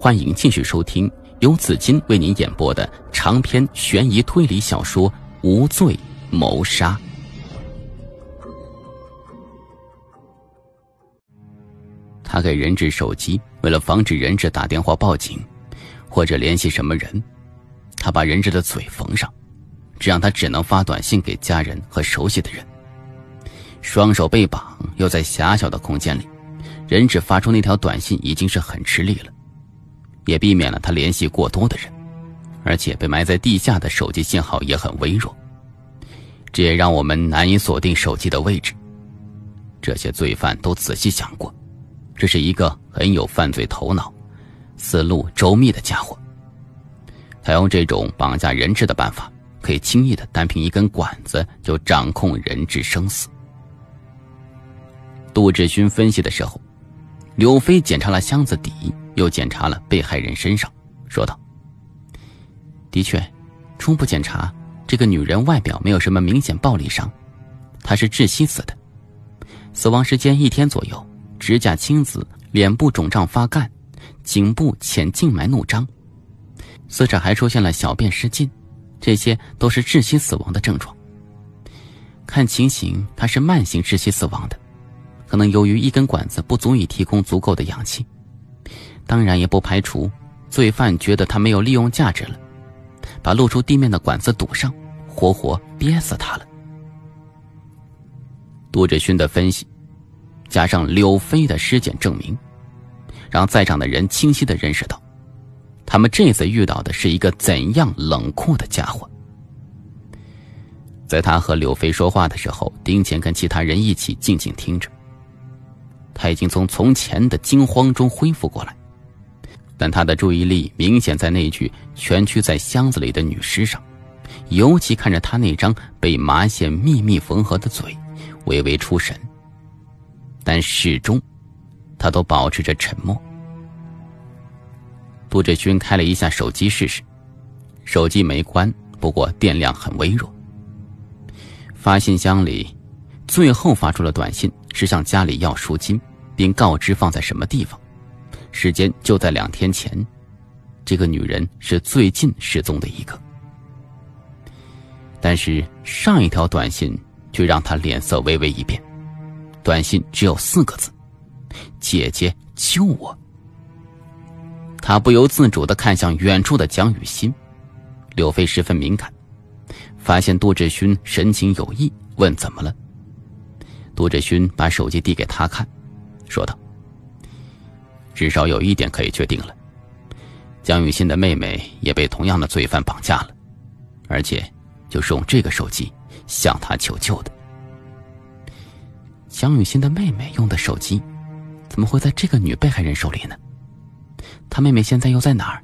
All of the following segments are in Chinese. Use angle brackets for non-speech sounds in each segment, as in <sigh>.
欢迎继续收听由紫金为您演播的长篇悬疑推理小说《无罪谋杀》。他给人质手机，为了防止人质打电话报警，或者联系什么人，他把人质的嘴缝上，这样他只能发短信给家人和熟悉的人。双手被绑，又在狭小的空间里，人质发出那条短信已经是很吃力了。也避免了他联系过多的人，而且被埋在地下的手机信号也很微弱，这也让我们难以锁定手机的位置。这些罪犯都仔细想过，这是一个很有犯罪头脑、思路周密的家伙。他用这种绑架人质的办法，可以轻易的单凭一根管子就掌控人质生死。杜志勋分析的时候，刘飞检查了箱子底。又检查了被害人身上，说道：“的确，初步检查，这个女人外表没有什么明显暴力伤，她是窒息死的，死亡时间一天左右，指甲青紫，脸部肿胀发干，颈部浅静脉怒张，死者还出现了小便失禁，这些都是窒息死亡的症状。看情形，她是慢性窒息死亡的，可能由于一根管子不足以提供足够的氧气。”当然也不排除，罪犯觉得他没有利用价值了，把露出地面的管子堵上，活活憋死他了。杜志勋的分析，加上柳飞的尸检证明，让在场的人清晰的认识到，他们这次遇到的是一个怎样冷酷的家伙。在他和柳飞说话的时候，丁乾跟其他人一起静静听着。他已经从从前的惊慌中恢复过来。但他的注意力明显在那具蜷曲在箱子里的女尸上，尤其看着她那张被麻线密密缝合的嘴，微微出神。但始终，他都保持着沉默。杜志勋开了一下手机试试，手机没关，不过电量很微弱。发信箱里，最后发出了短信，是向家里要赎金，并告知放在什么地方。时间就在两天前，这个女人是最近失踪的一个。但是上一条短信却让他脸色微微一变，短信只有四个字：“姐姐救我。”他不由自主的看向远处的蒋雨欣，柳飞十分敏感，发现杜志勋神情有异，问怎么了。杜志勋把手机递给他看，说道。至少有一点可以确定了，江雨欣的妹妹也被同样的罪犯绑架了，而且就是用这个手机向他求救的。江雨欣的妹妹用的手机，怎么会在这个女被害人手里呢？她妹妹现在又在哪儿？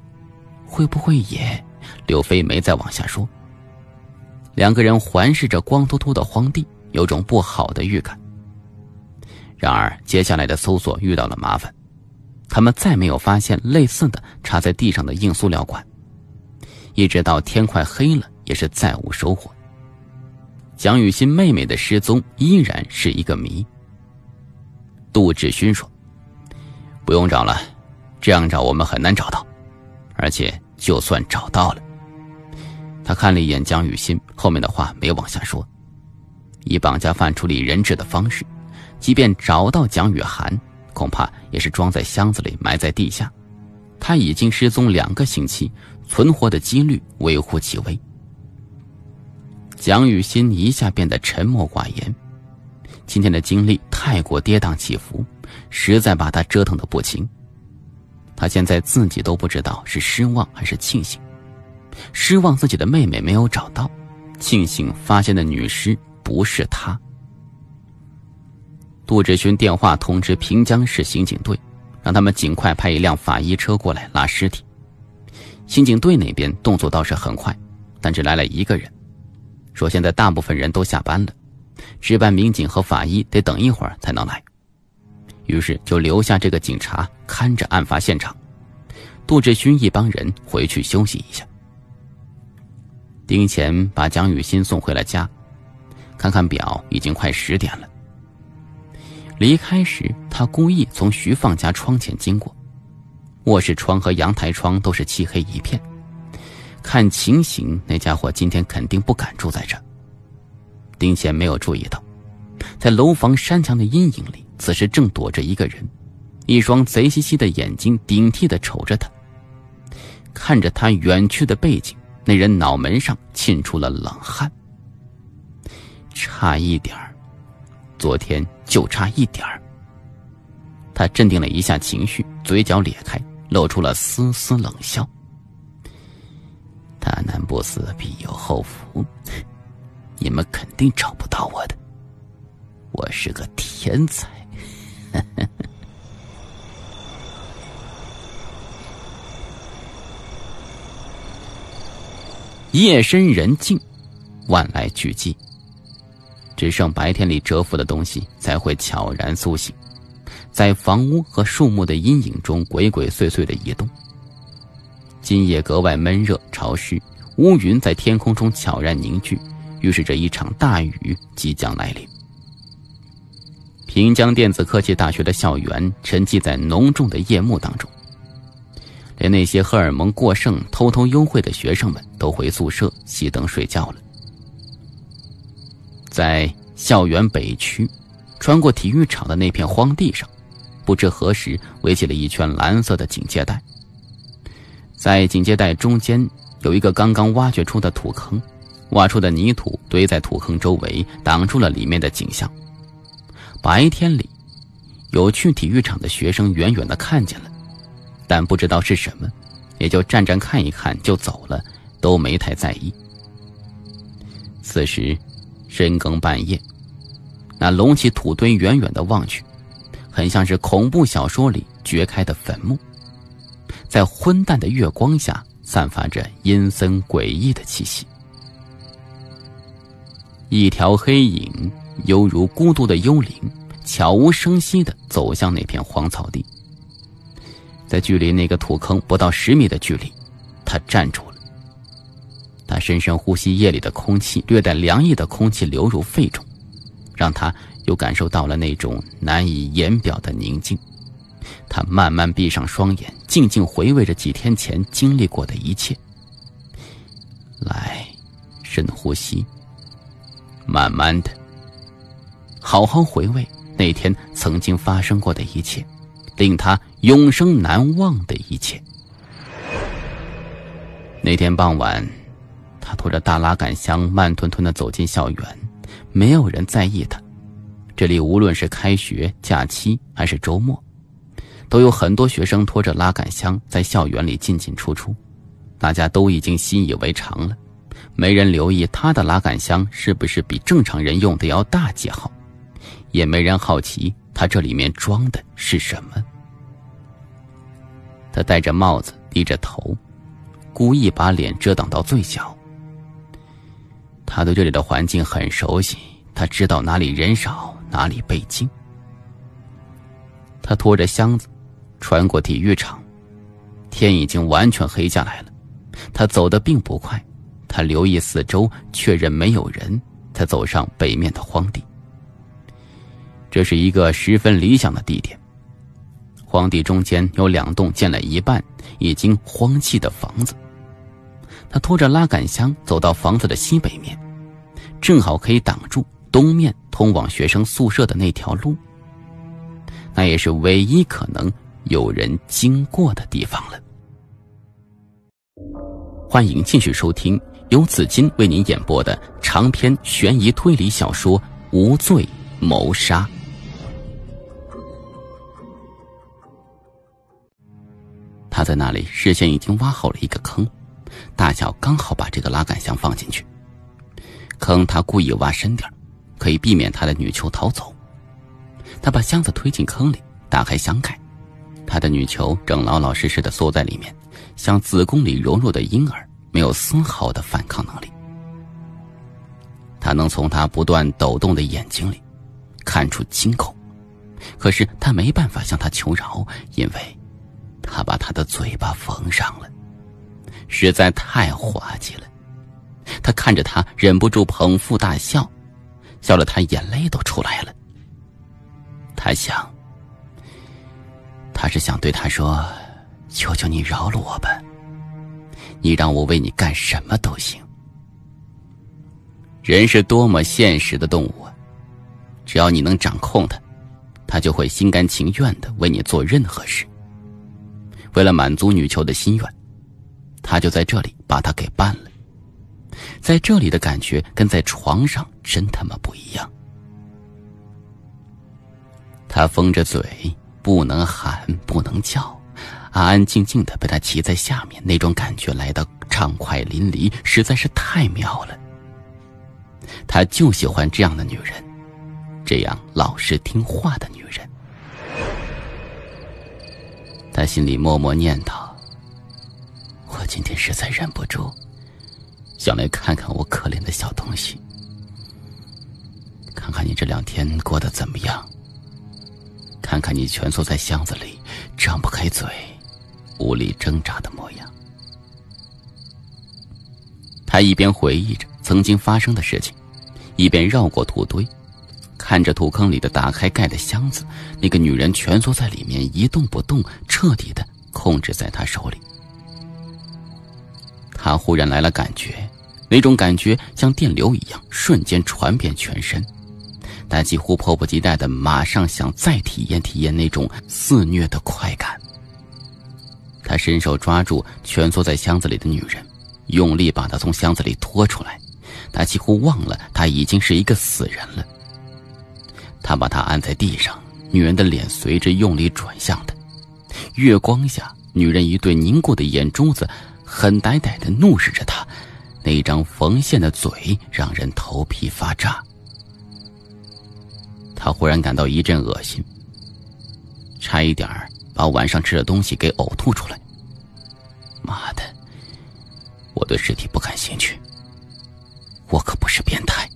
会不会也……刘飞没再往下说。两个人环视着光秃秃的荒地，有种不好的预感。然而，接下来的搜索遇到了麻烦。他们再没有发现类似的插在地上的硬塑料管，一直到天快黑了，也是再无收获。蒋雨欣妹妹的失踪依然是一个谜。杜志勋说：“不用找了，这样找我们很难找到，而且就算找到了，他看了一眼蒋雨欣，后面的话没往下说。以绑架犯处理人质的方式，即便找到蒋雨涵。”恐怕也是装在箱子里，埋在地下。他已经失踪两个星期，存活的几率微乎其微。蒋雨欣一下变得沉默寡言，今天的经历太过跌宕起伏，实在把他折腾的不轻。他现在自己都不知道是失望还是庆幸：失望自己的妹妹没有找到，庆幸发现的女尸不是他。杜志勋电话通知平江市刑警队，让他们尽快派一辆法医车过来拉尸体。刑警队那边动作倒是很快，但只来了一个人，说现在大部分人都下班了，值班民警和法医得等一会儿才能来。于是就留下这个警察看着案发现场，杜志勋一帮人回去休息一下。丁乾把蒋雨欣送回了家，看看表，已经快十点了。离开时，他故意从徐放家窗前经过，卧室窗和阳台窗都是漆黑一片。看情形，那家伙今天肯定不敢住在这。丁贤没有注意到，在楼房山墙的阴影里，此时正躲着一个人，一双贼兮兮的眼睛顶替的瞅着他。看着他远去的背景，那人脑门上沁出了冷汗。差一点儿，昨天就差一点儿。他镇定了一下情绪，嘴角咧开，露出了丝丝冷笑。大难不死，必有后福。你们肯定找不到我的，我是个天才。<laughs> 夜深人静，万籁俱寂，只剩白天里蛰伏的东西才会悄然苏醒。在房屋和树木的阴影中鬼鬼祟祟的移动。今夜格外闷热潮湿，乌云在天空中悄然凝聚，预示着一场大雨即将来临。平江电子科技大学的校园沉寂在浓重的夜幕当中，连那些荷尔蒙过剩、偷偷幽会的学生们都回宿舍熄灯睡觉了。在校园北区，穿过体育场的那片荒地上。不知何时围起了一圈蓝色的警戒带，在警戒带中间有一个刚刚挖掘出的土坑，挖出的泥土堆在土坑周围，挡住了里面的景象。白天里，有去体育场的学生远远的看见了，但不知道是什么，也就站站看一看就走了，都没太在意。此时深更半夜，那隆起土堆远远的望去。很像是恐怖小说里掘开的坟墓，在昏淡的月光下散发着阴森诡异的气息。一条黑影犹如孤独的幽灵，悄无声息的走向那片荒草地。在距离那个土坑不到十米的距离，他站住。他深深呼吸夜里的空气，略带凉意的空气流入肺中，让他。又感受到了那种难以言表的宁静，他慢慢闭上双眼，静静回味着几天前经历过的一切。来，深呼吸，慢慢的，好好回味那天曾经发生过的一切，令他永生难忘的一切。那天傍晚，他拖着大拉杆箱慢吞吞的走进校园，没有人在意他。这里无论是开学、假期还是周末，都有很多学生拖着拉杆箱在校园里进进出出，大家都已经习以为常了，没人留意他的拉杆箱是不是比正常人用的要大几号，也没人好奇他这里面装的是什么。他戴着帽子，低着头，故意把脸遮挡到最小。他对这里的环境很熟悉，他知道哪里人少。哪里被惊？他拖着箱子，穿过体育场，天已经完全黑下来了。他走得并不快，他留意四周，确认没有人，才走上北面的荒地。这是一个十分理想的地点。荒地中间有两栋建了一半、已经荒弃的房子。他拖着拉杆箱走到房子的西北面，正好可以挡住。东面通往学生宿舍的那条路，那也是唯一可能有人经过的地方了。欢迎继续收听由紫金为您演播的长篇悬疑推理小说《无罪谋杀》。他在那里事先已经挖好了一个坑，大小刚好把这个拉杆箱放进去。坑他故意挖深点可以避免他的女囚逃走。他把箱子推进坑里，打开箱盖，他的女囚正老老实实的缩在里面，像子宫里柔弱的婴儿，没有丝毫的反抗能力。他能从他不断抖动的眼睛里看出惊恐，可是他没办法向他求饶，因为，他把他的嘴巴缝上了，实在太滑稽了。他看着他，忍不住捧腹大笑。笑了，他眼泪都出来了。他想，他是想对他说：“求求你饶了我吧！你让我为你干什么都行。人是多么现实的动物啊！只要你能掌控他，他就会心甘情愿的为你做任何事。为了满足女囚的心愿，他就在这里把她给办了。在这里的感觉跟在床上真他妈不一样。他封着嘴，不能喊，不能叫，安安静静的被他骑在下面，那种感觉来的畅快淋漓，实在是太妙了。他就喜欢这样的女人，这样老实听话的女人。他心里默默念叨：“今天实在忍不住，想来看看我可怜的小东西，看看你这两天过得怎么样。”看看你蜷缩在箱子里，张不开嘴，无力挣扎的模样。他一边回忆着曾经发生的事情，一边绕过土堆，看着土坑里的打开盖的箱子，那个女人蜷缩在里面一动不动，彻底的控制在他手里。他忽然来了感觉，那种感觉像电流一样，瞬间传遍全身。他几乎迫不及待的马上想再体验体验那种肆虐的快感。他伸手抓住蜷缩在箱子里的女人，用力把她从箱子里拖出来。他几乎忘了他已经是一个死人了。他把她按在地上，女人的脸随着用力转向他。月光下，女人一对凝固的眼珠子，很呆呆的怒视着他，那张缝线的嘴让人头皮发炸。他忽然感到一阵恶心，差一点把晚上吃的东西给呕吐出来。妈的！我对尸体不感兴趣，我可不是变态。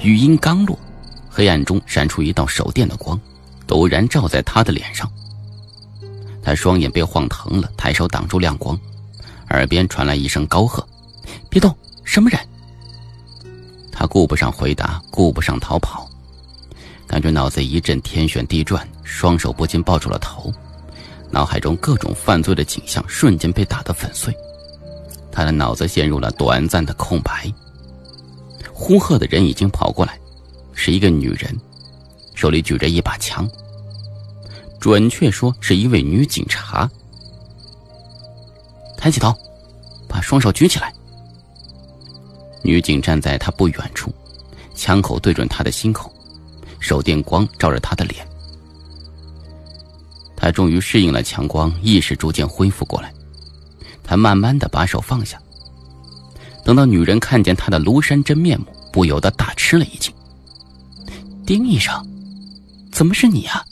语音刚落，黑暗中闪出一道手电的光，陡然照在他的脸上。他双眼被晃疼了，抬手挡住亮光，耳边传来一声高喝：“别动！什么人？”他顾不上回答，顾不上逃跑。感觉脑子一阵天旋地转，双手不禁抱住了头，脑海中各种犯罪的景象瞬间被打得粉碎，他的脑子陷入了短暂的空白。呼喝的人已经跑过来，是一个女人，手里举着一把枪，准确说是一位女警察。抬起头，把双手举起来。女警站在他不远处，枪口对准他的心口。手电光照着他的脸，他终于适应了强光，意识逐渐恢复过来。他慢慢的把手放下，等到女人看见他的庐山真面目，不由得大吃了一惊。丁医生，怎么是你啊？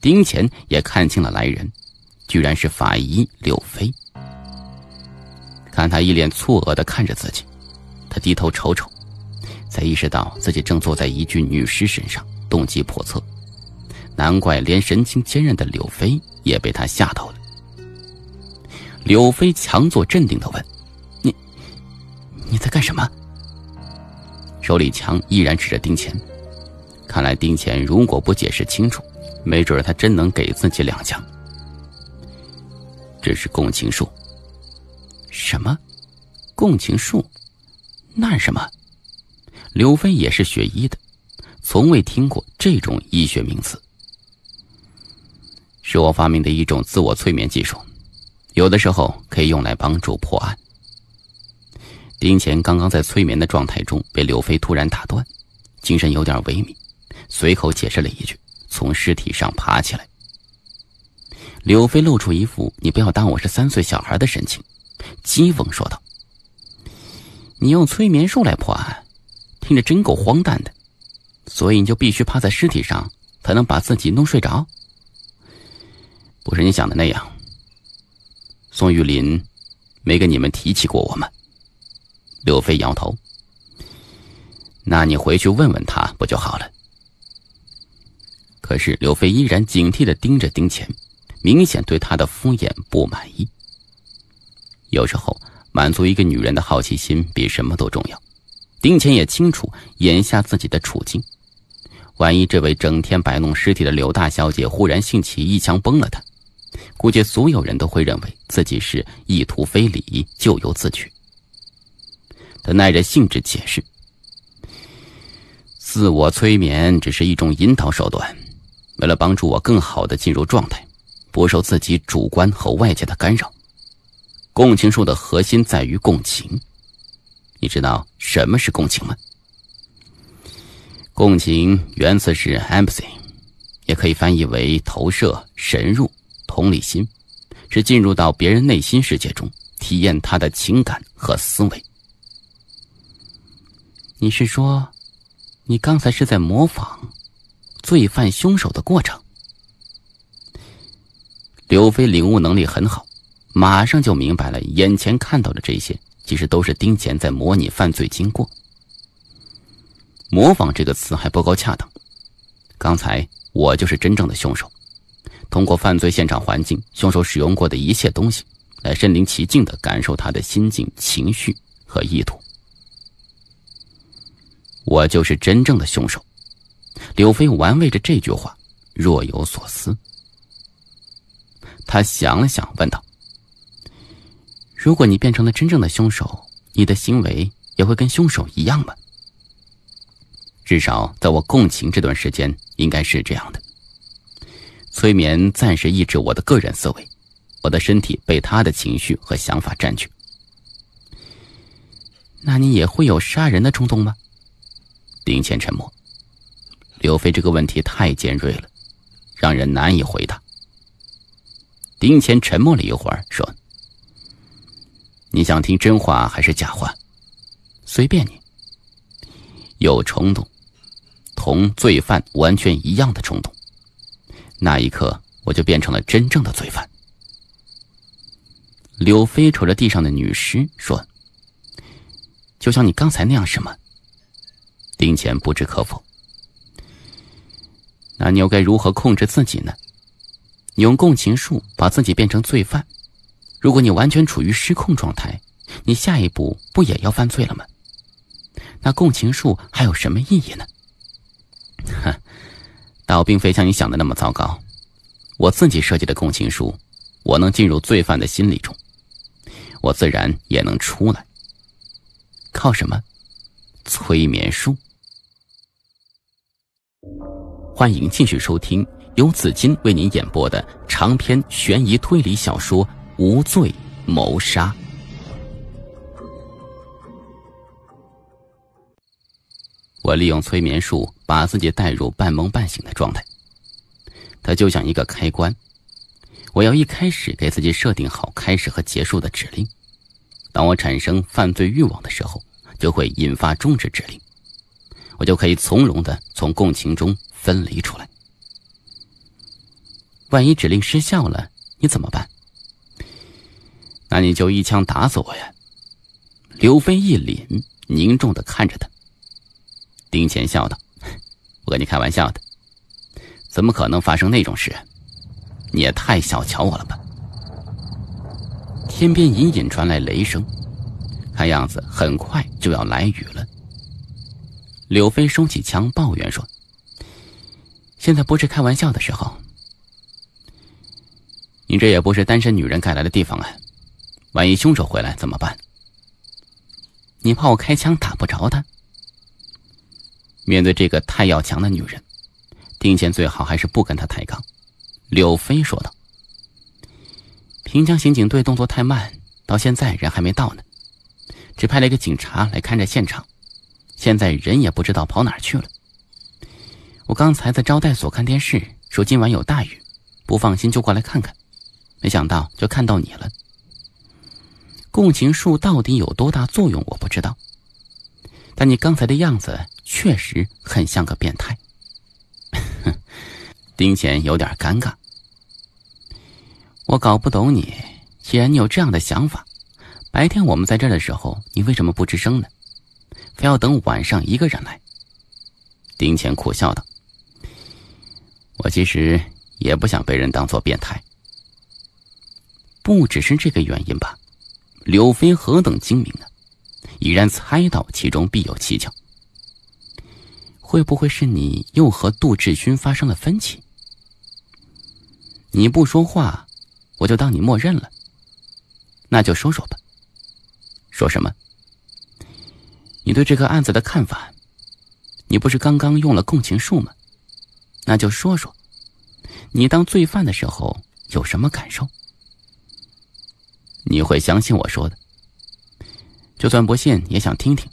丁乾也看清了来人，居然是法医柳飞。看他一脸错愕的看着自己，他低头瞅瞅。才意识到自己正坐在一具女尸身上，动机叵测。难怪连神情坚韧的柳飞也被他吓到了。柳飞强作镇定的问：“你，你在干什么？”手里枪依然指着丁钱。看来丁钱如果不解释清楚，没准他真能给自己两枪。这是共情术。什么？共情术？那是什么？刘飞也是学医的，从未听过这种医学名词。是我发明的一种自我催眠技术，有的时候可以用来帮助破案。丁乾刚刚在催眠的状态中，被刘飞突然打断，精神有点萎靡，随口解释了一句：“从尸体上爬起来。”柳飞露出一副“你不要当我是三岁小孩”的神情，讥讽说道：“你用催眠术来破案？”听着真够荒诞的，所以你就必须趴在尸体上才能把自己弄睡着？不是你想的那样。宋玉林没跟你们提起过我们。柳飞摇头。那你回去问问他不就好了？可是刘飞依然警惕的盯着丁乾，明显对他的敷衍不满意。有时候满足一个女人的好奇心比什么都重要。丁乾也清楚眼下自己的处境，万一这位整天摆弄尸体的柳大小姐忽然兴起一枪崩了他，估计所有人都会认为自己是意图非礼，咎由自取。他耐着性子解释：“自我催眠只是一种引导手段，为了帮助我更好的进入状态，不受自己主观和外界的干扰。共情术的核心在于共情。你知道什么是共情吗？共情源自是 empathy，也可以翻译为投射、深入。”同理心，是进入到别人内心世界中，体验他的情感和思维。你是说，你刚才是在模仿罪犯凶手的过程？刘飞领悟能力很好，马上就明白了，眼前看到的这些，其实都是丁乾在模拟犯罪经过。模仿这个词还不够恰当，刚才我就是真正的凶手。通过犯罪现场环境，凶手使用过的一切东西，来身临其境的感受他的心境、情绪和意图。我就是真正的凶手。柳飞玩味着这句话，若有所思。他想了想，问道：“如果你变成了真正的凶手，你的行为也会跟凶手一样吗？”至少在我共情这段时间，应该是这样的。催眠暂时抑制我的个人思维，我的身体被他的情绪和想法占据。那你也会有杀人的冲动吗？丁谦沉默。刘飞这个问题太尖锐了，让人难以回答。丁谦沉默了一会儿，说：“你想听真话还是假话？随便你。有冲动，同罪犯完全一样的冲动。”那一刻，我就变成了真正的罪犯。柳飞瞅着地上的女尸说：“就像你刚才那样，是吗？”丁乾不置可否。那你又该如何控制自己呢？你用共情术把自己变成罪犯。如果你完全处于失控状态，你下一步不也要犯罪了吗？那共情术还有什么意义呢？哼。倒并非像你想的那么糟糕，我自己设计的共情术，我能进入罪犯的心理中，我自然也能出来。靠什么？催眠术。欢迎继续收听由紫金为您演播的长篇悬疑推理小说《无罪谋杀》。我利用催眠术把自己带入半梦半醒的状态，它就像一个开关，我要一开始给自己设定好开始和结束的指令，当我产生犯罪欲望的时候，就会引发终止指令，我就可以从容的从共情中分离出来。万一指令失效了，你怎么办？那你就一枪打死我呀！刘飞一凛，凝重的看着他。丁乾笑道：“ <laughs> 我跟你开玩笑的，怎么可能发生那种事？你也太小瞧我了吧！”天边隐隐传来雷声，看样子很快就要来雨了。柳飞收起枪，抱怨说：“现在不是开玩笑的时候。你这也不是单身女人该来的地方啊！万一凶手回来怎么办？你怕我开枪打不着他？”面对这个太要强的女人，丁谦最好还是不跟她抬杠。柳飞说道：“平江刑警队动作太慢，到现在人还没到呢，只派了一个警察来看着现场，现在人也不知道跑哪去了。我刚才在招待所看电视，说今晚有大雨，不放心就过来看看，没想到就看到你了。共情术到底有多大作用，我不知道。”但你刚才的样子确实很像个变态。<laughs> 丁乾有点尴尬。我搞不懂你，既然你有这样的想法，白天我们在这儿的时候，你为什么不吱声呢？非要等晚上一个人来？丁乾苦笑道：“我其实也不想被人当做变态。不只是这个原因吧？柳飞何等精明啊！”已然猜到其中必有蹊跷，会不会是你又和杜志勋发生了分歧？你不说话，我就当你默认了。那就说说吧。说什么？你对这个案子的看法？你不是刚刚用了共情术吗？那就说说，你当罪犯的时候有什么感受？你会相信我说的。就算不信，也想听听，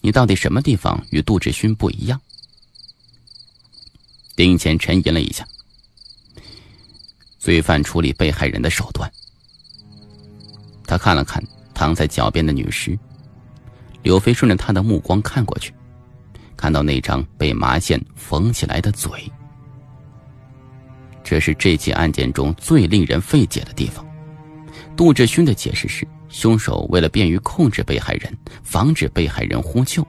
你到底什么地方与杜志勋不一样？丁乾沉吟了一下，罪犯处理被害人的手段。他看了看躺在脚边的女尸，柳飞顺着他的目光看过去，看到那张被麻线缝起来的嘴。这是这起案件中最令人费解的地方。杜志勋的解释是，凶手为了便于控制被害人，防止被害人呼救。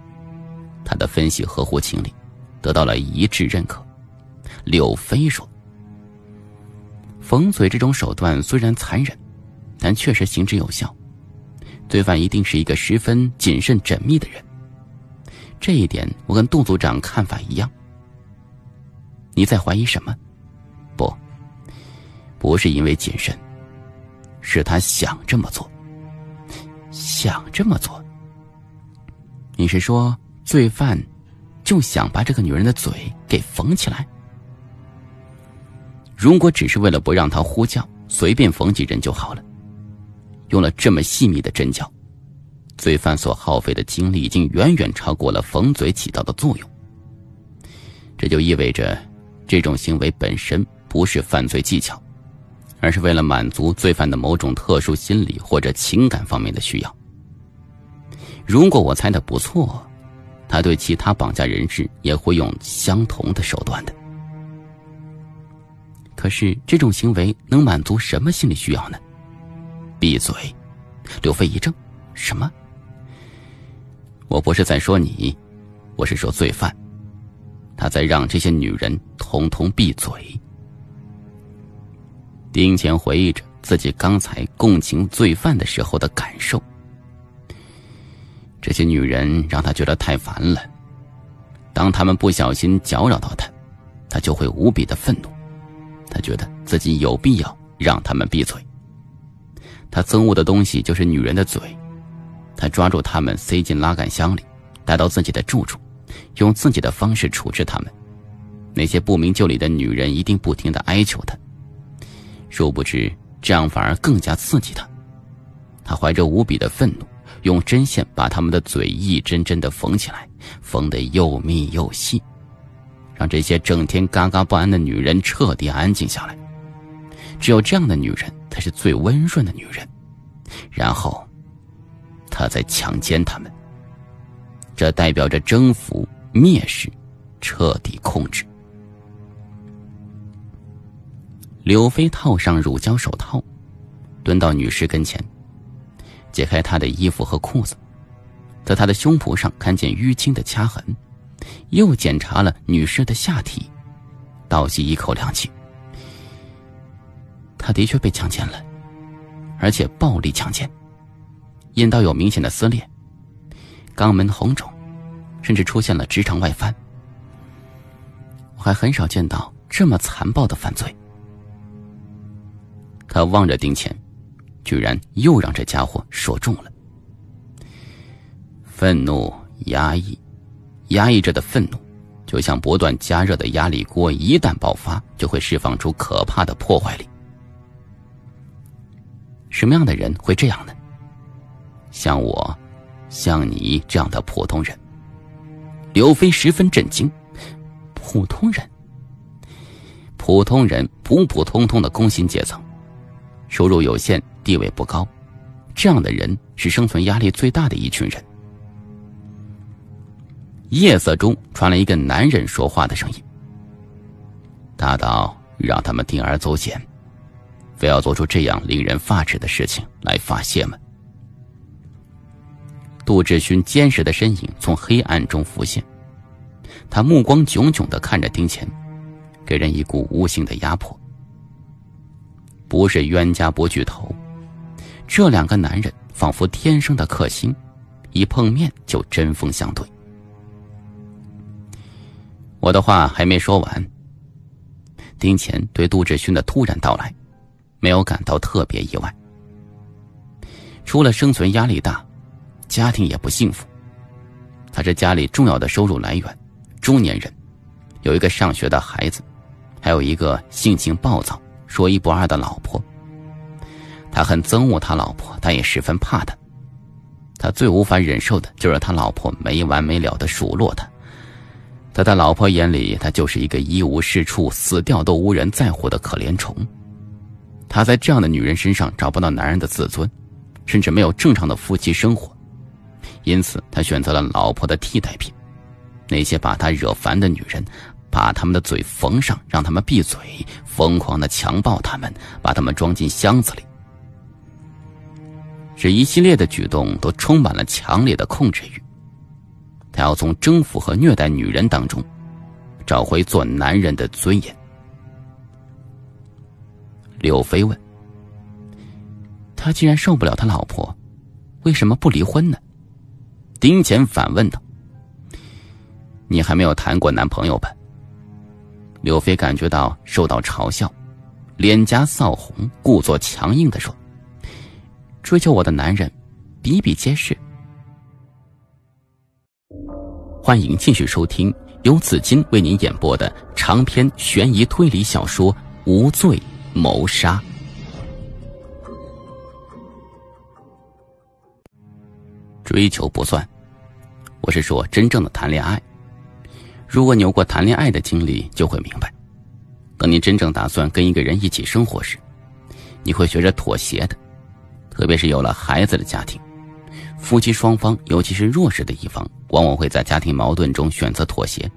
他的分析合乎情理，得到了一致认可。柳飞说：“缝嘴这种手段虽然残忍，但确实行之有效。罪犯一定是一个十分谨慎缜密的人。这一点我跟杜组长看法一样。你在怀疑什么？不，不是因为谨慎，是他想这么做。想这么做？你是说罪犯就想把这个女人的嘴给缝起来？”如果只是为了不让她呼叫，随便缝几针就好了。用了这么细密的针脚，罪犯所耗费的精力已经远远超过了缝嘴起到的作用。这就意味着，这种行为本身不是犯罪技巧，而是为了满足罪犯的某种特殊心理或者情感方面的需要。如果我猜的不错，他对其他绑架人质也会用相同的手段的。可是这种行为能满足什么心理需要呢？闭嘴！刘飞一怔，什么？我不是在说你，我是说罪犯。他在让这些女人通通闭嘴。丁乾回忆着自己刚才共情罪犯的时候的感受。这些女人让他觉得太烦了。当他们不小心搅扰到他，他就会无比的愤怒。他觉得自己有必要让他们闭嘴。他憎恶的东西就是女人的嘴。他抓住他们，塞进拉杆箱里，带到自己的住处，用自己的方式处置他们。那些不明就里的女人一定不停的哀求他。殊不知，这样反而更加刺激他。他怀着无比的愤怒，用针线把他们的嘴一针针的缝起来，缝得又密又细。让这些整天嘎嘎不安的女人彻底安静下来。只有这样的女人才是最温顺的女人。然后，他在强奸她们。这代表着征服、蔑视、彻底控制。柳飞套上乳胶手套，蹲到女尸跟前，解开她的衣服和裤子，在她的胸脯上看见淤青的掐痕。又检查了女尸的下体，倒吸一口凉气。她的确被强奸了，而且暴力强奸，阴道有明显的撕裂，肛门红肿，甚至出现了直肠外翻。我还很少见到这么残暴的犯罪。他望着丁乾，居然又让这家伙说中了。愤怒、压抑。压抑着的愤怒，就像不断加热的压力锅，一旦爆发，就会释放出可怕的破坏力。什么样的人会这样呢？像我，像你这样的普通人。刘飞十分震惊，普通人，普通人，普普通通的工薪阶层，收入有限，地位不高，这样的人是生存压力最大的一群人。夜色中传来一个男人说话的声音：“大到让他们铤而走险，非要做出这样令人发指的事情来发泄吗？”杜志勋坚实的身影从黑暗中浮现，他目光炯炯的看着丁乾，给人一股无形的压迫。不是冤家不聚头，这两个男人仿佛天生的克星，一碰面就针锋相对。我的话还没说完，丁乾对杜志勋的突然到来，没有感到特别意外。除了生存压力大，家庭也不幸福。他是家里重要的收入来源，中年人，有一个上学的孩子，还有一个性情暴躁、说一不二的老婆。他很憎恶他老婆，但也十分怕他。他最无法忍受的就是他老婆没完没了的数落他。在他老婆眼里，他就是一个一无是处、死掉都无人在乎的可怜虫。他在这样的女人身上找不到男人的自尊。甚至没有正常的夫妻生活，因此他选择了老婆的替代品。那些把他惹烦的女人，把他们的嘴缝上，让他们闭嘴，疯狂的强暴他们，把他们装进箱子里。这一系列的举动都充满了强烈的控制欲。他要从征服和虐待女人当中，找回做男人的尊严。柳飞问。他既然受不了他老婆，为什么不离婚呢？丁乾反问道：“你还没有谈过男朋友吧？”柳飞感觉到受到嘲笑，脸颊臊红，故作强硬的说：“追求我的男人比比皆是。”欢迎继续收听由紫金为您演播的长篇悬疑推理小说《无罪谋杀》。追求不算，我是说真正的谈恋爱。如果你有过谈恋爱的经历，就会明白，等你真正打算跟一个人一起生活时，你会学着妥协的。特别是有了孩子的家庭，夫妻双方，尤其是弱势的一方，往往会在家庭矛盾中选择妥协。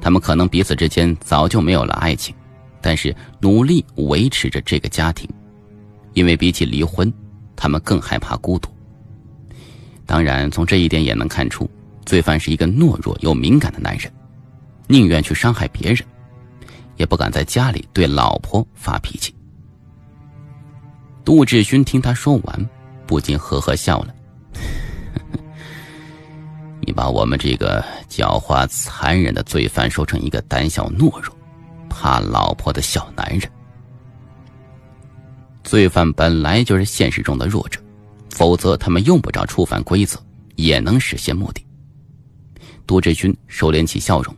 他们可能彼此之间早就没有了爱情，但是努力维持着这个家庭，因为比起离婚，他们更害怕孤独。当然，从这一点也能看出，罪犯是一个懦弱又敏感的男人，宁愿去伤害别人，也不敢在家里对老婆发脾气。杜志勋听他说完，不禁呵呵笑了：“ <laughs> 你把我们这个狡猾残忍的罪犯说成一个胆小懦弱、怕老婆的小男人。罪犯本来就是现实中的弱者。”否则，他们用不着触犯规则，也能实现目的。杜志军收敛起笑容，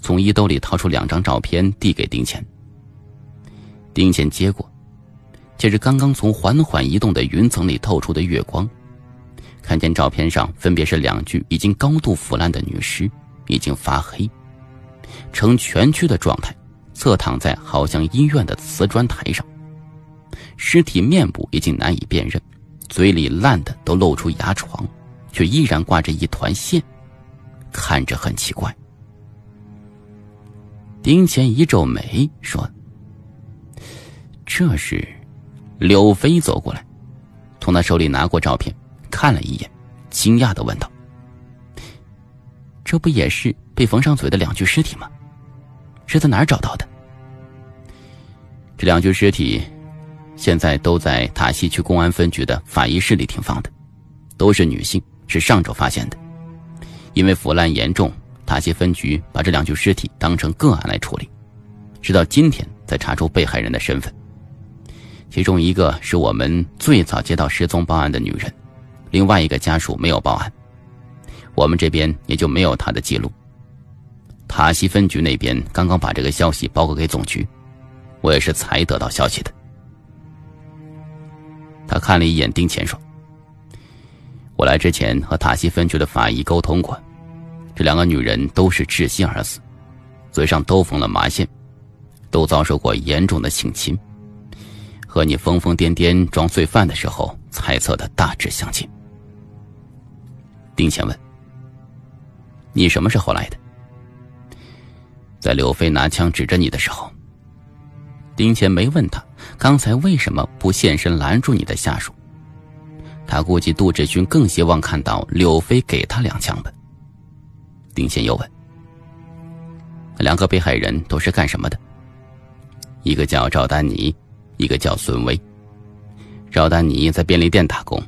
从衣兜里掏出两张照片，递给丁乾。丁乾接过，借着刚刚从缓缓移动的云层里透出的月光，看见照片上分别是两具已经高度腐烂的女尸，已经发黑，呈蜷曲的状态，侧躺在好像医院的瓷砖台上，尸体面部已经难以辨认。嘴里烂的都露出牙床，却依然挂着一团线，看着很奇怪。丁乾一皱眉说：“这是。”柳飞走过来，从他手里拿过照片，看了一眼，惊讶的问道：“这不也是被缝上嘴的两具尸体吗？是在哪儿找到的？”这两具尸体。现在都在塔西区公安分局的法医室里停放的，都是女性，是上周发现的。因为腐烂严重，塔西分局把这两具尸体当成个案来处理，直到今天才查出被害人的身份。其中一个是我们最早接到失踪报案的女人，另外一个家属没有报案，我们这边也就没有她的记录。塔西分局那边刚刚把这个消息报告给总局，我也是才得到消息的。他看了一眼丁乾，说：“我来之前和塔西分局的法医沟通过，这两个女人都是窒息而死，嘴上都缝了麻线，都遭受过严重的性侵，和你疯疯癫癫装罪犯的时候猜测的大致相近。”丁乾问：“你什么时候来的？”在刘飞拿枪指着你的时候。丁乾没问他刚才为什么不现身拦住你的下属，他估计杜志军更希望看到柳飞给他两枪吧。丁乾又问：“两个被害人都是干什么的？一个叫赵丹妮，一个叫孙威。赵丹妮在便利店打工，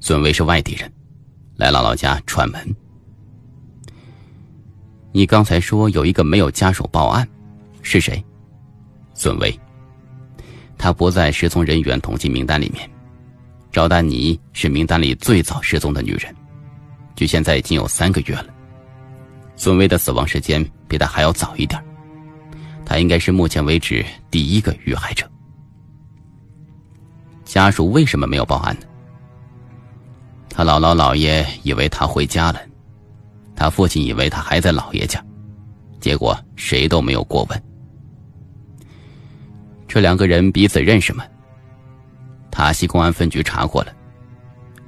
孙威是外地人，来姥姥家串门。你刚才说有一个没有家属报案，是谁？孙威。”他不在失踪人员统计名单里面。赵丹妮是名单里最早失踪的女人，距现在已经有三个月了。孙威的死亡时间比他还要早一点，他应该是目前为止第一个遇害者。家属为什么没有报案呢？他姥姥姥爷以为他回家了，他父亲以为他还在姥爷家，结果谁都没有过问。这两个人彼此认识吗？塔西公安分局查过了，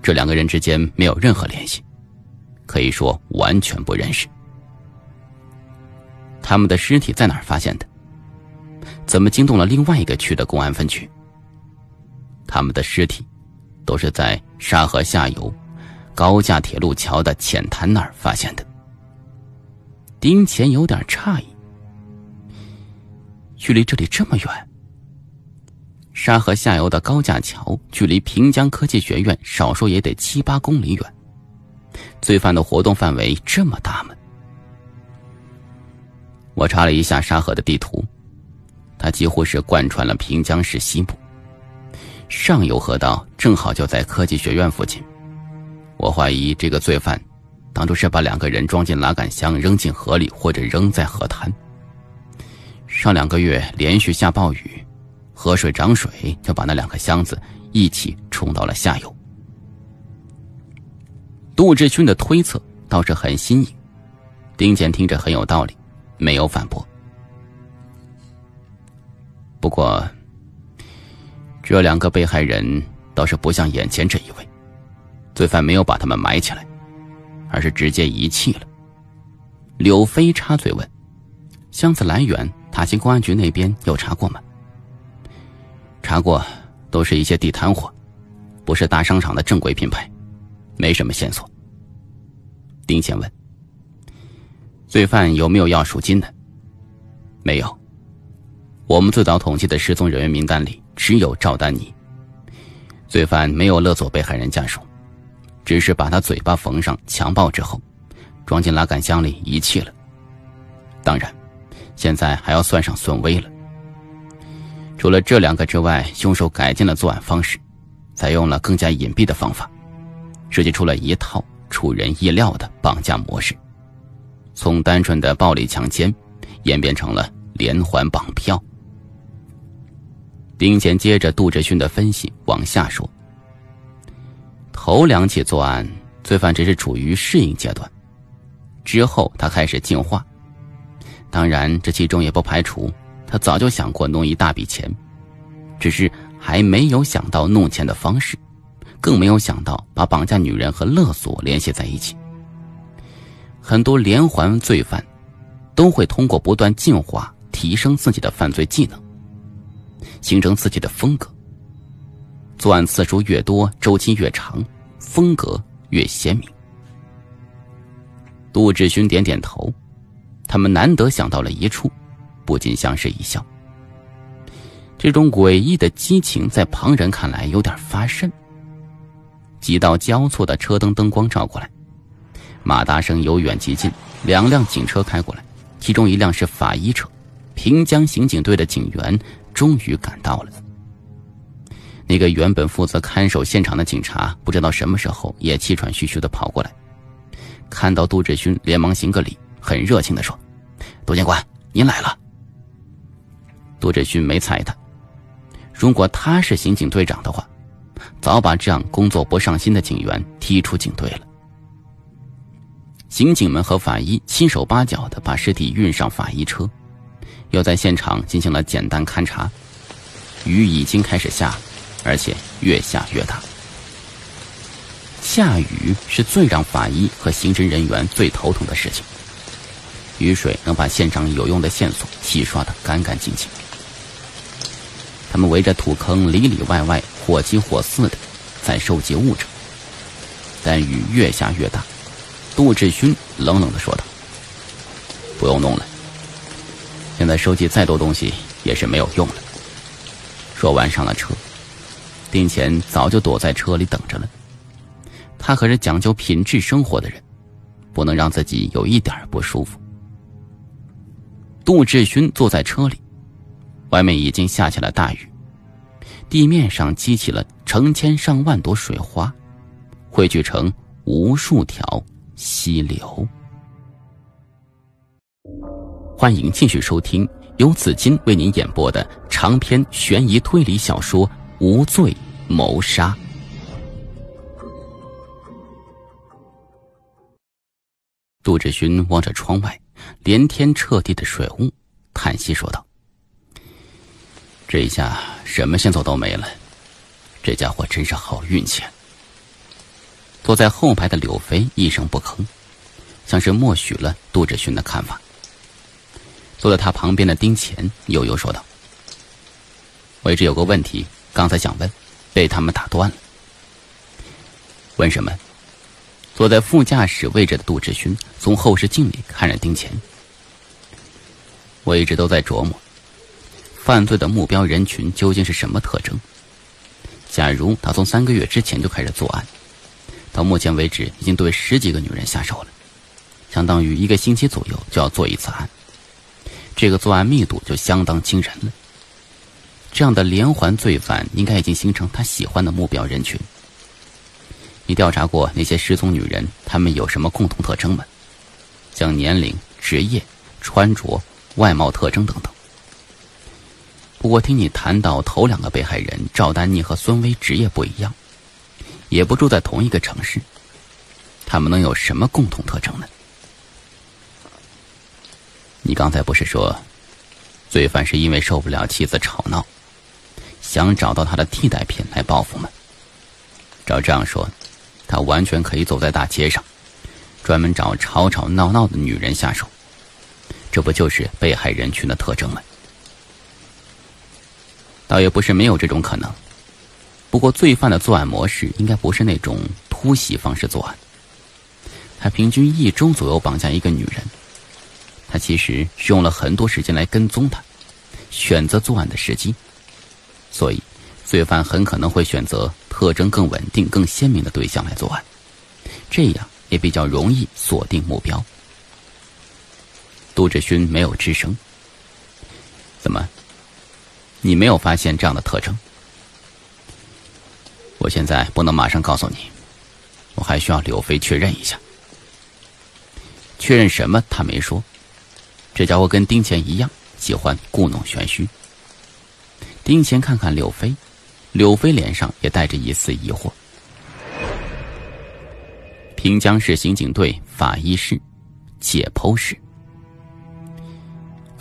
这两个人之间没有任何联系，可以说完全不认识。他们的尸体在哪儿发现的？怎么惊动了另外一个区的公安分局？他们的尸体都是在沙河下游高架铁路桥的浅滩那儿发现的。丁乾有点诧异，距离这里这么远。沙河下游的高架桥距离平江科技学院少说也得七八公里远，罪犯的活动范围这么大吗？我查了一下沙河的地图，它几乎是贯穿了平江市西部，上游河道正好就在科技学院附近。我怀疑这个罪犯当初是把两个人装进拉杆箱扔进河里，或者扔在河滩。上两个月连续下暴雨。河水涨水，就把那两个箱子一起冲到了下游。杜志勋的推测倒是很新颖，丁健听着很有道理，没有反驳。不过，这两个被害人倒是不像眼前这一位，罪犯没有把他们埋起来，而是直接遗弃了。柳飞插嘴问：“箱子来源，塔西公安局那边有查过吗？”查过，都是一些地摊货，不是大商场的正规品牌，没什么线索。丁贤问：“罪犯有没有要赎金的？”没有。我们最早统计的失踪人员名单里只有赵丹妮。罪犯没有勒索被害人家属，只是把他嘴巴缝上强暴之后，装进拉杆箱里遗弃了。当然，现在还要算上孙威了。除了这两个之外，凶手改进了作案方式，采用了更加隐蔽的方法，设计出了一套出人意料的绑架模式，从单纯的暴力强奸，演变成了连环绑票。丁健接着杜志勋的分析往下说：头两起作案，罪犯只是处于适应阶段，之后他开始进化，当然这其中也不排除。他早就想过弄一大笔钱，只是还没有想到弄钱的方式，更没有想到把绑架女人和勒索联系在一起。很多连环罪犯都会通过不断进化提升自己的犯罪技能，形成自己的风格。作案次数越多，周期越长，风格越鲜明。杜志勋点点头，他们难得想到了一处。不禁相视一笑。这种诡异的激情在旁人看来有点发瘆。几道交错的车灯灯光照过来，马达声由远及近，两辆警车开过来，其中一辆是法医车。平江刑警队的警员终于赶到了。那个原本负责看守现场的警察不知道什么时候也气喘吁吁的跑过来，看到杜志勋，连忙行个礼，很热情的说：“杜警官，您来了。”杜志勋没睬他。如果他是刑警队长的话，早把这样工作不上心的警员踢出警队了。刑警们和法医七手八脚的把尸体运上法医车，又在现场进行了简单勘查。雨已经开始下，而且越下越大。下雨是最让法医和刑侦人员最头疼的事情。雨水能把现场有用的线索洗刷得干干净净。他们围着土坑里里外外或七或四的在收集物质，但雨越下越大。杜志勋冷冷的说道：“不用弄了，现在收集再多东西也是没有用的。”说完上了车，丁乾早就躲在车里等着了。他可是讲究品质生活的人，不能让自己有一点不舒服。杜志勋坐在车里。外面已经下起了大雨，地面上激起了成千上万朵水花，汇聚成无数条溪流。欢迎继续收听由紫金为您演播的长篇悬疑推理小说《无罪谋杀》。杜志勋望着窗外连天彻地的水雾，叹息说道：“这一下什么线索都没了，这家伙真是好运气啊。”坐在后排的柳飞一声不吭，像是默许了杜志勋的看法。坐在他旁边的丁乾悠悠说道：“我一直有个问题，刚才想问，被他们打断了。问什么？”坐在副驾驶位置的杜志勋从后视镜里看着丁乾。我一直都在琢磨，犯罪的目标人群究竟是什么特征？假如他从三个月之前就开始作案，到目前为止已经对十几个女人下手了，相当于一个星期左右就要做一次案，这个作案密度就相当惊人了。这样的连环罪犯应该已经形成他喜欢的目标人群。你调查过那些失踪女人，她们有什么共同特征吗？像年龄、职业、穿着、外貌特征等等。不过听你谈到头两个被害人赵丹妮和孙威职业不一样，也不住在同一个城市，他们能有什么共同特征呢？你刚才不是说，罪犯是因为受不了妻子吵闹，想找到他的替代品来报复吗？照这样说。他完全可以走在大街上，专门找吵吵闹闹的女人下手，这不就是被害人群的特征吗？倒也不是没有这种可能，不过罪犯的作案模式应该不是那种突袭方式作案。他平均一周左右绑架一个女人，他其实是用了很多时间来跟踪她，选择作案的时机，所以。罪犯很可能会选择特征更稳定、更鲜明的对象来作案，这样也比较容易锁定目标。杜志勋没有吱声。怎么？你没有发现这样的特征？我现在不能马上告诉你，我还需要柳飞确认一下。确认什么？他没说。这家伙跟丁乾一样，喜欢故弄玄虚。丁乾看看柳飞。柳飞脸上也带着一丝疑惑。平江市刑警队法医室解剖室，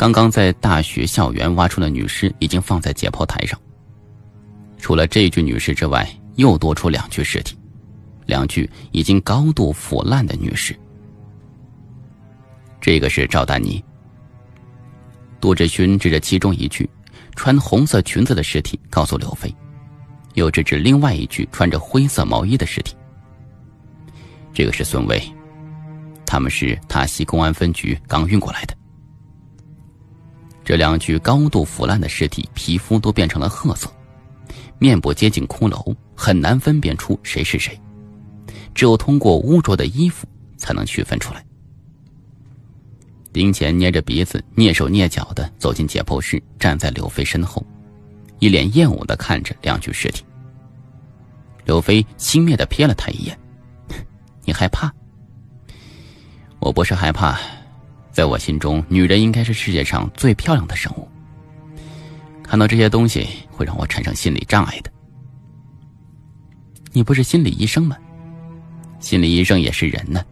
刚刚在大学校园挖出的女尸已经放在解剖台上。除了这具女尸之外，又多出两具尸体，两具已经高度腐烂的女尸。这个是赵丹妮。杜志勋指着其中一具穿红色裙子的尸体，告诉刘飞。又指指另外一具穿着灰色毛衣的尸体。这个是孙威，他们是塔西公安分局刚运过来的。这两具高度腐烂的尸体，皮肤都变成了褐色，面部接近骷髅，很难分辨出谁是谁，只有通过污浊的衣服才能区分出来。丁乾捏着鼻子，蹑手蹑脚的走进解剖室，站在刘飞身后。一脸厌恶的看着两具尸体，刘飞轻蔑的瞥了他一眼：“ <laughs> 你害怕？我不是害怕，在我心中，女人应该是世界上最漂亮的生物。看到这些东西会让我产生心理障碍的。你不是心理医生吗？心理医生也是人呢。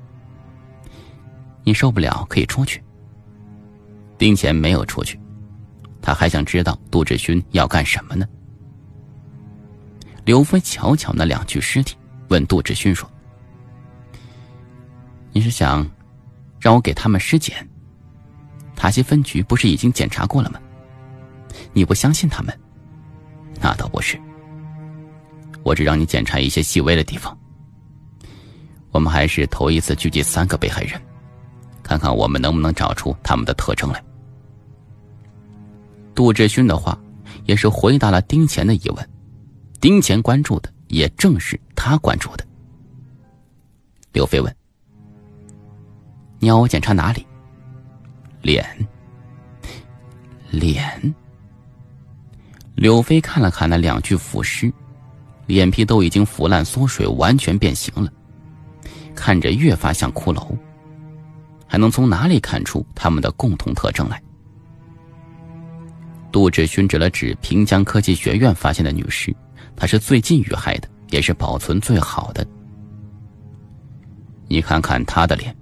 你受不了可以出去。”丁乾没有出去。他还想知道杜志勋要干什么呢？刘飞瞧瞧那两具尸体，问杜志勋说：“你是想让我给他们尸检？塔西分局不是已经检查过了吗？你不相信他们？那倒不是。我只让你检查一些细微的地方。我们还是头一次聚集三个被害人，看看我们能不能找出他们的特征来。”杜志勋的话，也是回答了丁乾的疑问。丁乾关注的，也正是他关注的。刘飞问：“你要我检查哪里？”脸。脸。柳飞看了看那两具腐尸，脸皮都已经腐烂缩水，完全变形了，看着越发像骷髅。还能从哪里看出他们的共同特征来？杜志勋指了指平江科技学院发现的女尸，她是最近遇害的，也是保存最好的。你看看她的脸，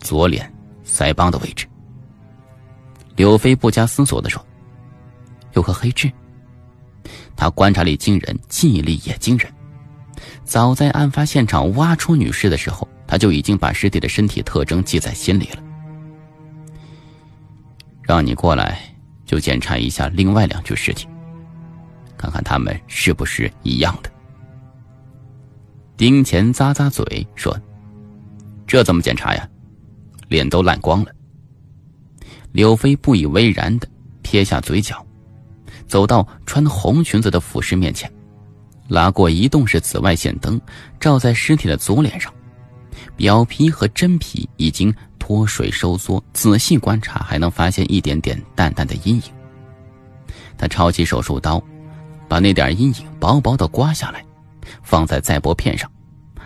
左脸腮帮的位置。柳飞不加思索的说：“有颗黑痣。”他观察力惊人，记忆力也惊人。早在案发现场挖出女尸的时候。他就已经把尸体的身体特征记在心里了。让你过来，就检查一下另外两具尸体，看看他们是不是一样的。丁乾咂咂嘴说：“这怎么检查呀？脸都烂光了。”柳飞不以为然的撇下嘴角，走到穿红裙子的腐尸面前，拉过移动式紫外线灯，照在尸体的左脸上。表皮和真皮已经脱水收缩，仔细观察还能发现一点点淡淡的阴影。他抄起手术刀，把那点阴影薄薄的刮下来，放在载玻片上，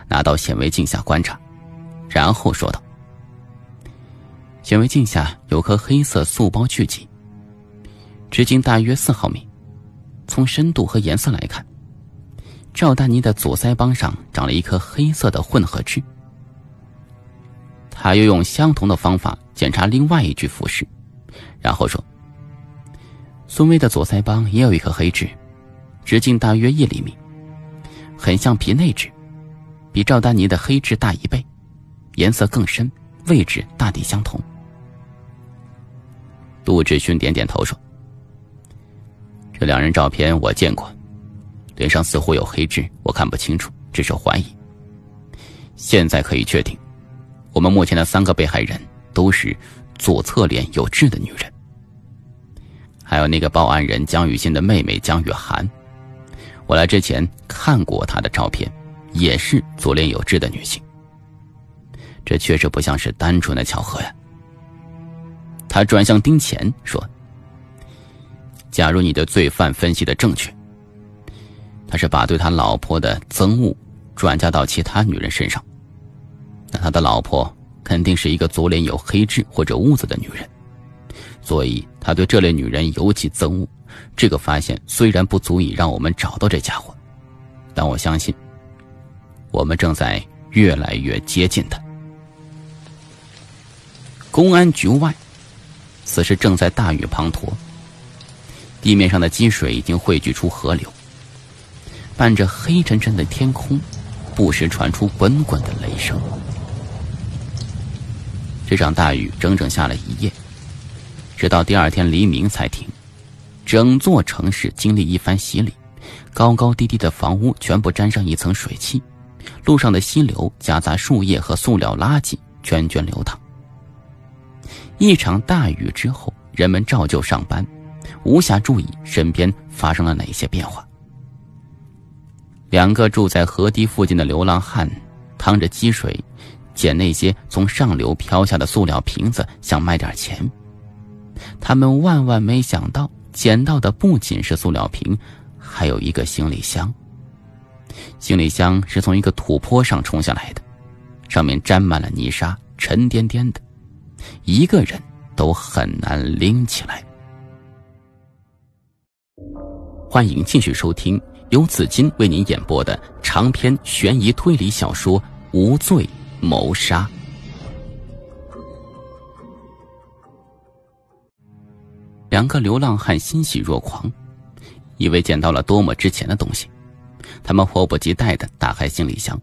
拿到显微镜下观察，然后说道：“显微镜下有颗黑色素包聚集，直径大约四毫米。从深度和颜色来看，赵丹妮的左腮帮上长了一颗黑色的混合痣。”他又用相同的方法检查另外一具腐尸，然后说：“孙威的左腮帮也有一颗黑痣，直径大约一厘米，很像皮内痣，比赵丹妮的黑痣大一倍，颜色更深，位置大抵相同。”杜志勋点点头说：“这两人照片我见过，脸上似乎有黑痣，我看不清楚，只是怀疑。现在可以确定。”我们目前的三个被害人都是左侧脸有痣的女人，还有那个报案人江雨欣的妹妹江雨涵。我来之前看过她的照片，也是左脸有痣的女性。这确实不像是单纯的巧合呀。他转向丁乾说：“假如你的罪犯分析的正确，他是把对他老婆的憎恶转嫁到其他女人身上。”那他的老婆肯定是一个左脸有黑痣或者痦子的女人，所以他对这类女人尤其憎恶。这个发现虽然不足以让我们找到这家伙，但我相信，我们正在越来越接近他。公安局外，此时正在大雨滂沱，地面上的积水已经汇聚出河流，伴着黑沉沉的天空，不时传出滚滚的雷声。这场大雨整整下了一夜，直到第二天黎明才停。整座城市经历一番洗礼，高高低低的房屋全部沾上一层水汽，路上的溪流夹杂树叶和塑料垃圾涓涓流淌。一场大雨之后，人们照旧上班，无暇注意身边发生了哪些变化。两个住在河堤附近的流浪汉，趟着积水。捡那些从上流飘下的塑料瓶子，想卖点钱。他们万万没想到，捡到的不仅是塑料瓶，还有一个行李箱。行李箱是从一个土坡上冲下来的，上面沾满了泥沙，沉甸甸的，一个人都很难拎起来。欢迎继续收听由紫金为您演播的长篇悬疑推理小说《无罪》。谋杀。两个流浪汉欣喜若狂，以为捡到了多么值钱的东西。他们迫不及待的打开行李箱，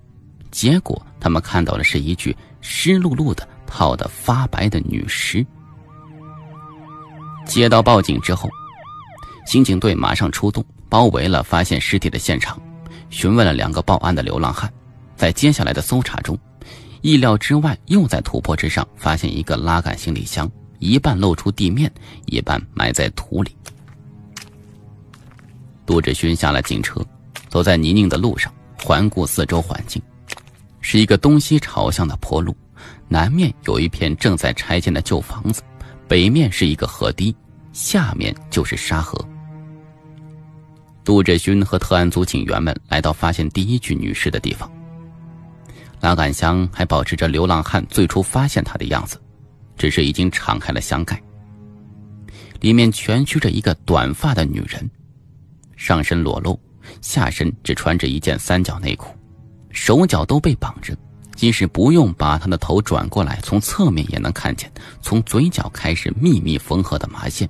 结果他们看到的是一具湿漉漉的、泡得发白的女尸。接到报警之后，刑警队马上出动，包围了发现尸体的现场，询问了两个报案的流浪汉。在接下来的搜查中。意料之外，又在土坡之上发现一个拉杆行李箱，一半露出地面，一半埋在土里。杜志勋下了警车，走在泥泞的路上，环顾四周环境，是一个东西朝向的坡路，南面有一片正在拆迁的旧房子，北面是一个河堤，下面就是沙河。杜志勋和特案组警员们来到发现第一具女尸的地方。拉杆箱还保持着流浪汉最初发现她的样子，只是已经敞开了箱盖。里面蜷曲着一个短发的女人，上身裸露，下身只穿着一件三角内裤，手脚都被绑着，即使不用把她的头转过来，从侧面也能看见从嘴角开始密密缝合的麻线。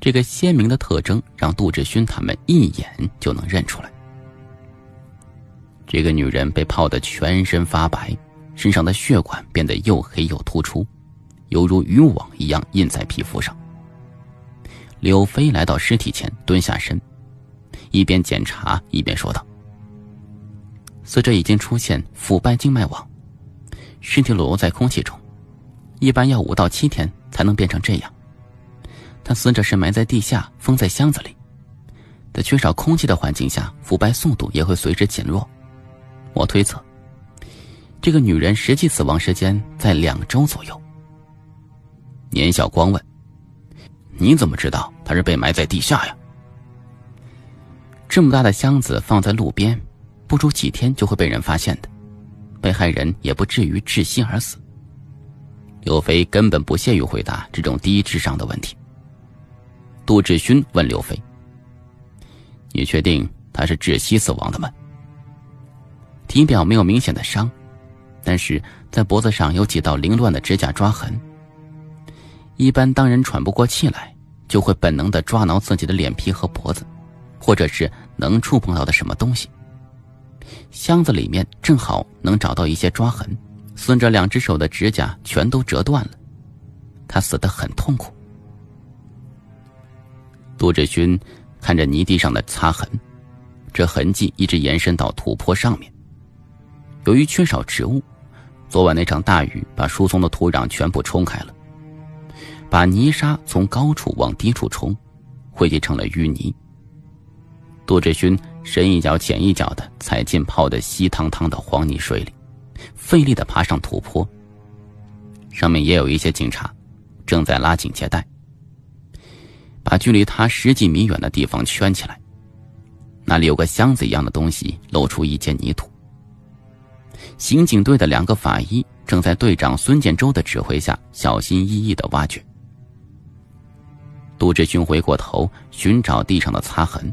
这个鲜明的特征让杜志勋他们一眼就能认出来。这个女人被泡得全身发白，身上的血管变得又黑又突出，犹如渔网一样印在皮肤上。柳飞来到尸体前，蹲下身，一边检查一边说道：“死者已经出现腐败静脉网，尸体裸露在空气中，一般要五到七天才能变成这样。但死者是埋在地下，封在箱子里，在缺少空气的环境下，腐败速度也会随之减弱。我推测，这个女人实际死亡时间在两周左右。”年小光问。你怎么知道她是被埋在地下呀？这么大的箱子放在路边，不出几天就会被人发现的，被害人也不至于窒息而死。刘飞根本不屑于回答这种低智商的问题。杜志勋问刘飞：“你确定他是窒息死亡的吗？”体表没有明显的伤，但是在脖子上有几道凌乱的指甲抓痕。一般当人喘不过气来，就会本能的抓挠自己的脸皮和脖子，或者是能触碰到的什么东西。箱子里面正好能找到一些抓痕，孙着两只手的指甲全都折断了，他死得很痛苦。杜志勋看着泥地上的擦痕，这痕迹一直延伸到土坡上面。由于缺少植物，昨晚那场大雨把疏松的土壤全部冲开了。把泥沙从高处往低处冲，汇集成了淤泥。杜志勋深一脚浅一脚的踩进泡得稀汤汤的黄泥水里，费力的爬上土坡。上面也有一些警察，正在拉警戒带，把距离他十几米远的地方圈起来。那里有个箱子一样的东西，露出一截泥土。刑警队的两个法医正在队长孙建州的指挥下，小心翼翼的挖掘。杜志勋回过头寻找地上的擦痕，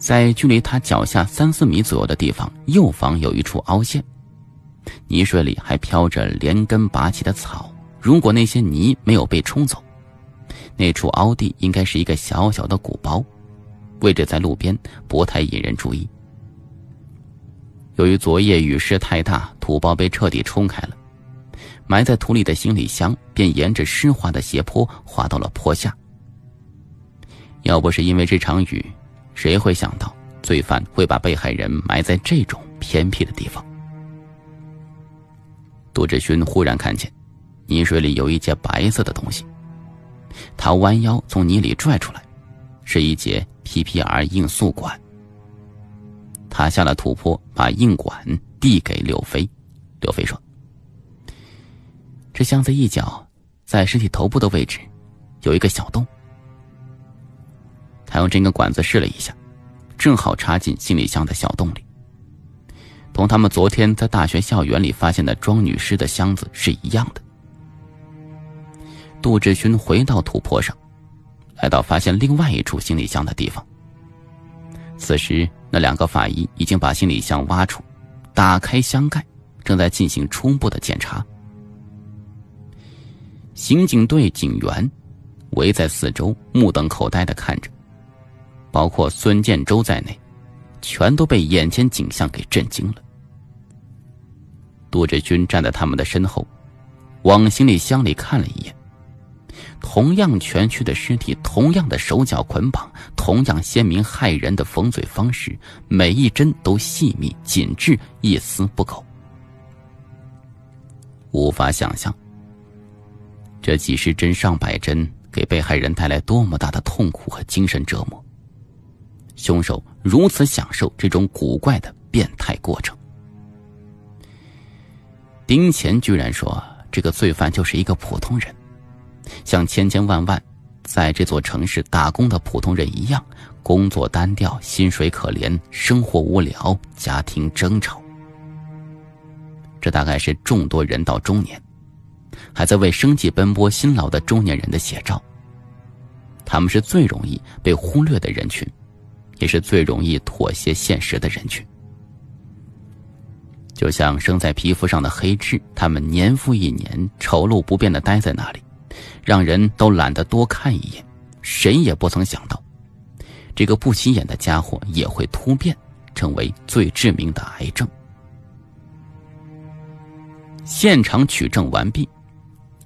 在距离他脚下三四米左右的地方，右方有一处凹陷，泥水里还飘着连根拔起的草。如果那些泥没有被冲走，那处凹地应该是一个小小的鼓包，位置在路边，不太引人注意。由于昨夜雨势太大，土包被彻底冲开了。埋在土里的行李箱便沿着湿滑的斜坡滑到了坡下。要不是因为这场雨，谁会想到罪犯会把被害人埋在这种偏僻的地方？杜志勋忽然看见泥水里有一截白色的东西，他弯腰从泥里拽出来，是一节 PPR 硬塑管。他下了土坡，把硬管递给刘飞。刘飞说。这箱子一角，在尸体头部的位置，有一个小洞。他用这根管子试了一下，正好插进行李箱的小洞里，同他们昨天在大学校园里发现的庄女尸的箱子是一样的。杜志勋回到土坡上，来到发现另外一处行李箱的地方。此时，那两个法医已经把行李箱挖出，打开箱盖，正在进行初步的检查。刑警队警员围在四周，目瞪口呆的看着，包括孙建州在内，全都被眼前景象给震惊了。杜志军站在他们的身后，往行李箱里看了一眼，同样蜷曲的尸体，同样的手脚捆绑，同样鲜明骇人的缝嘴方式，每一针都细密紧致，一丝不苟，无法想象。这几十针、上百针，给被害人带来多么大的痛苦和精神折磨！凶手如此享受这种古怪的变态过程。丁乾居然说，这个罪犯就是一个普通人，像千千万万在这座城市打工的普通人一样，工作单调，薪水可怜，生活无聊，家庭争吵。这大概是众多人到中年，还在为生计奔波辛劳的中年人的写照。他们是最容易被忽略的人群，也是最容易妥协现实的人群。就像生在皮肤上的黑痣，他们年复一年丑陋不变的待在那里，让人都懒得多看一眼。谁也不曾想到，这个不起眼的家伙也会突变，成为最致命的癌症。现场取证完毕，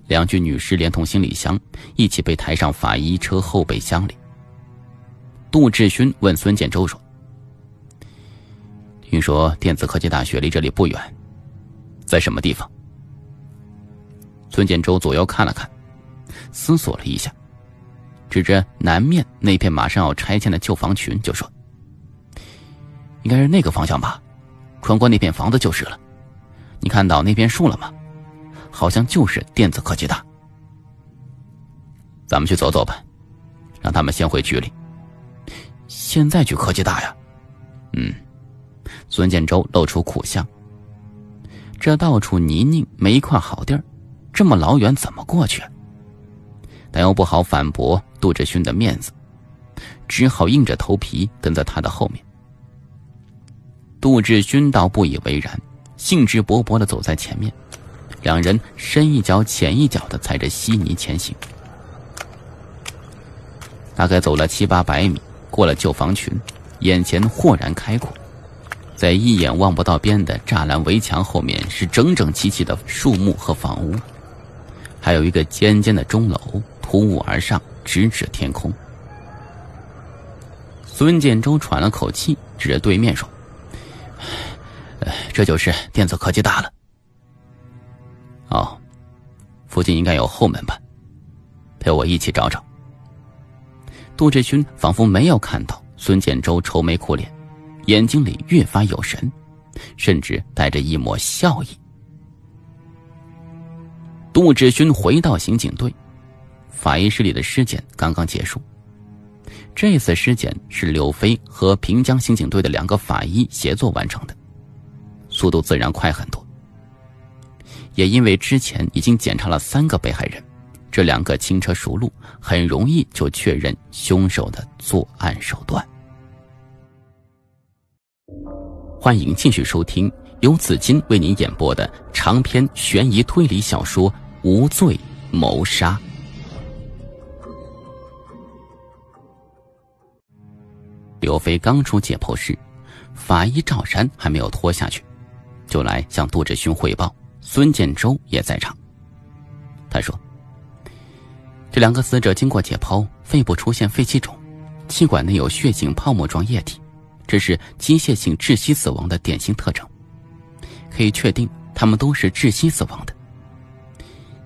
两具女尸连同行李箱一起被抬上法医车后备箱里。杜志勋问孙建州说。听说电子科技大学离这里不远，在什么地方？孙建州左右看了看，思索了一下，指着南面那片马上要拆迁的旧房群就说：“应该是那个方向吧，穿过那片房子就是了。你看到那片树了吗？好像就是电子科技大。咱们去走走吧，让他们先回局里。现在去科技大呀？嗯。”孙建州露出苦相。这到处泥泞，没一块好地儿，这么老远怎么过去？但又不好反驳杜志勋的面子，只好硬着头皮跟在他的后面。杜志勋倒不以为然，兴致勃勃的走在前面，两人深一脚浅一脚的踩着稀泥前行。大概走了七八百米，过了旧房群，眼前豁然开阔。在一眼望不到边的栅栏围墙后面，是整整齐齐的树木和房屋，还有一个尖尖的钟楼突兀而上，直指天空。孙建州喘了口气，指着对面说：“这就是电子科技大了。”哦，附近应该有后门吧？陪我一起找找。杜志勋仿佛没有看到孙建州愁眉苦脸。眼睛里越发有神，甚至带着一抹笑意。杜志勋回到刑警队，法医室里的尸检刚刚结束。这次尸检是柳飞和平江刑警队的两个法医协作完成的，速度自然快很多。也因为之前已经检查了三个被害人，这两个轻车熟路，很容易就确认凶手的作案手段。欢迎继续收听由紫金为您演播的长篇悬疑推理小说《无罪谋杀》。刘飞刚出解剖室，法医赵山还没有拖下去，就来向杜志勋汇报。孙建州也在场。他说：“这两个死者经过解剖，肺部出现肺气肿，气管内有血性泡沫状液体。”这是机械性窒息死亡的典型特征，可以确定他们都是窒息死亡的。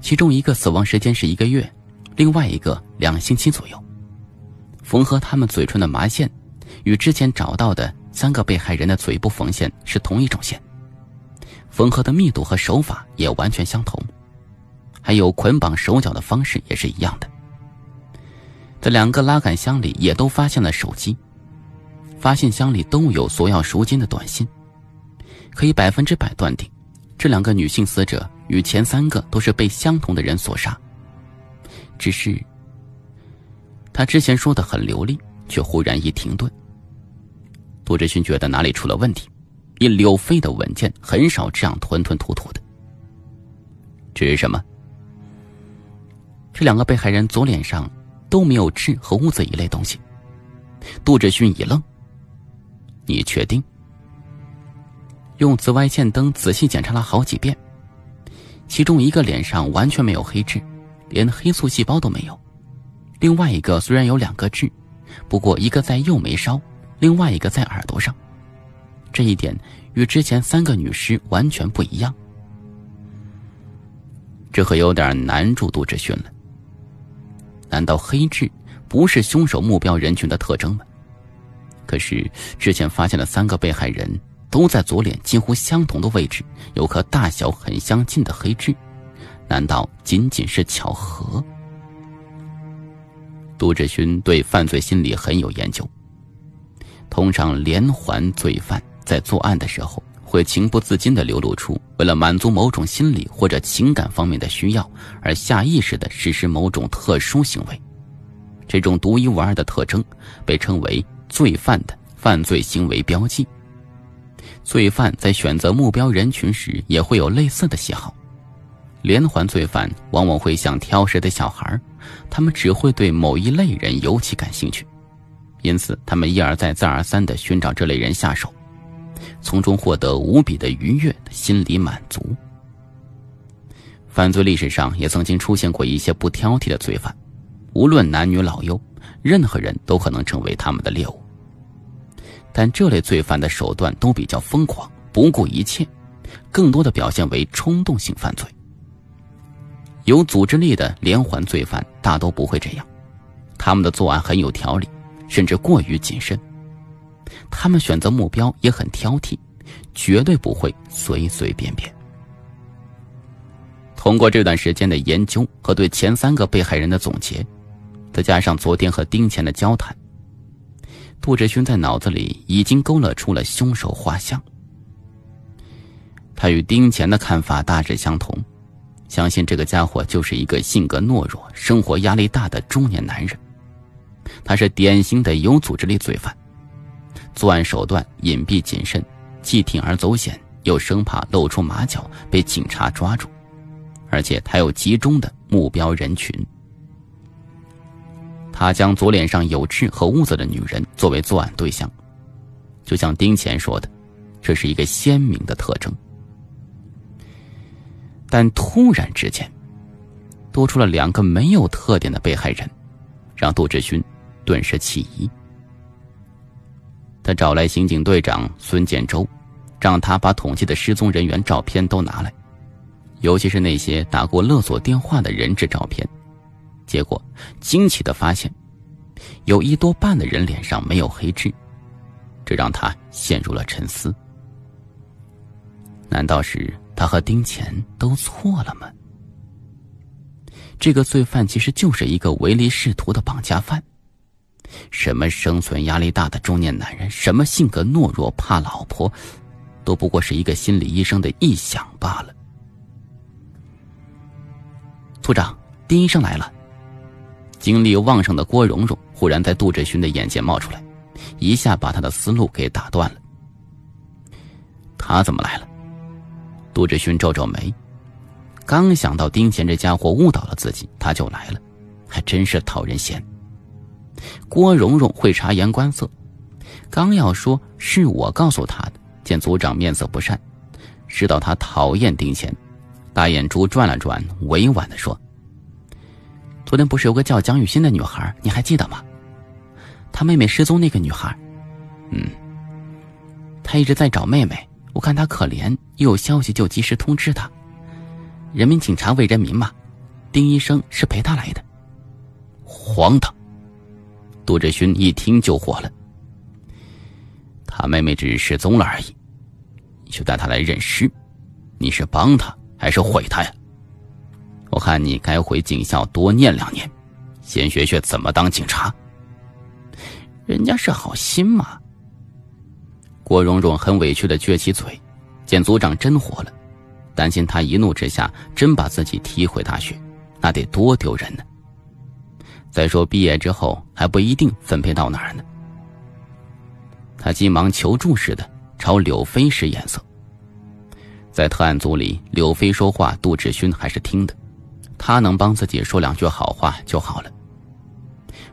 其中一个死亡时间是一个月，另外一个两星期左右。缝合他们嘴唇的麻线，与之前找到的三个被害人的嘴部缝线是同一种线，缝合的密度和手法也完全相同，还有捆绑手脚的方式也是一样的。在两个拉杆箱里也都发现了手机。发现箱里都有索要赎金的短信，可以百分之百断定，这两个女性死者与前三个都是被相同的人所杀。只是，他之前说的很流利，却忽然一停顿。杜志勋觉得哪里出了问题，以柳飞的稳健，很少这样吞吞吐吐的。这是什么？这两个被害人左脸上都没有痣和污渍一类东西。杜志勋一愣。你确定？用紫外线灯仔细检查了好几遍，其中一个脸上完全没有黑痣，连黑素细胞都没有；另外一个虽然有两个痣，不过一个在右眉梢，另外一个在耳朵上。这一点与之前三个女尸完全不一样。这可有点难住杜志勋了。难道黑痣不是凶手目标人群的特征吗？可是之前发现的三个被害人都在左脸几乎相同的位置，有颗大小很相近的黑痣，难道仅仅是巧合？杜志勋对犯罪心理很有研究，通常连环罪犯在作案的时候，会情不自禁地流露出为了满足某种心理或者情感方面的需要而下意识地实施某种特殊行为。这种独一无二的特征被称为罪犯的犯罪行为标记。罪犯在选择目标人群时也会有类似的喜好。连环罪犯往往会像挑食的小孩，他们只会对某一类人尤其感兴趣，因此他们一而再、再而三地寻找这类人下手，从中获得无比的愉悦的心理满足。犯罪历史上也曾经出现过一些不挑剔的罪犯，无论男女老幼，任何人都可能成为他们的猎物。但这类罪犯的手段都比较疯狂，不顾一切，更多的表现为冲动性犯罪。有组织力的连环罪犯大都不会这样，他们的作案很有条理，甚至过于谨慎。他们选择目标也很挑剔，绝对不会随随便便。通过这段时间的研究和对前三个被害人的总结，再加上昨天和丁乾的交谈，杜志勋在脑子里已经勾勒出了凶手画像。他与丁乾的看法大致相同。相信这个家伙就是一个性格懦弱、生活压力大的中年男人。他是典型的有组织力罪犯，作案手段隐蔽谨慎，既铤而走险，又生怕露出马脚被警察抓住，而且他有集中的目标人群。他将左脸上有痣和污渍的女人作为作案对象，就像丁乾说的，这是一个鲜明的特征。但突然之间，多出了两个没有特点的被害人，让杜志勋顿时起疑。他找来刑警队长孙建州，让他把统计的失踪人员照片都拿来，尤其是那些打过勒索电话的人质照片。结果惊奇的发现，有一多半的人脸上没有黑痣，这让他陷入了沉思。难道是？他和丁乾都错了吗？这个罪犯其实就是一个唯利是图的绑架犯。什么生存压力大的中年男人，什么性格懦弱怕老婆，都不过是一个心理医生的臆想罢了。组长，丁医生来了。精力旺盛的郭蓉蓉忽然在杜志勋的眼前冒出来，一下把他的思路给打断了。他怎么来了？杜志勋皱皱眉，刚想到丁乾这家伙误导了自己，他就来了，还真是讨人嫌。郭蓉蓉会察言观色，刚要说是我告诉他的，见组长面色不善，知道他讨厌丁乾，大眼珠转了转，委婉的说：“昨天不是有个叫蒋雨欣的女孩，你还记得吗？她妹妹失踪那个女孩，嗯，她一直在找妹妹。”我看他可怜，一有消息就及时通知他。人民警察为人民嘛，丁医生是陪他来的。荒唐！杜志勋一听就火了。他妹妹只是失踪了而已，你就带他来认尸，你是帮他还是毁他呀？我看你该回警校多念两年，先学学怎么当警察。人家是好心嘛。郭蓉蓉很委屈的撅起嘴，见组长真火了，担心他一怒之下真把自己踢回大学，那得多丢人呢。再说毕业之后还不一定分配到哪儿呢。他急忙求助似的朝柳飞使眼色。在特案组里，柳飞说话，杜志勋还是听的，他能帮自己说两句好话就好了。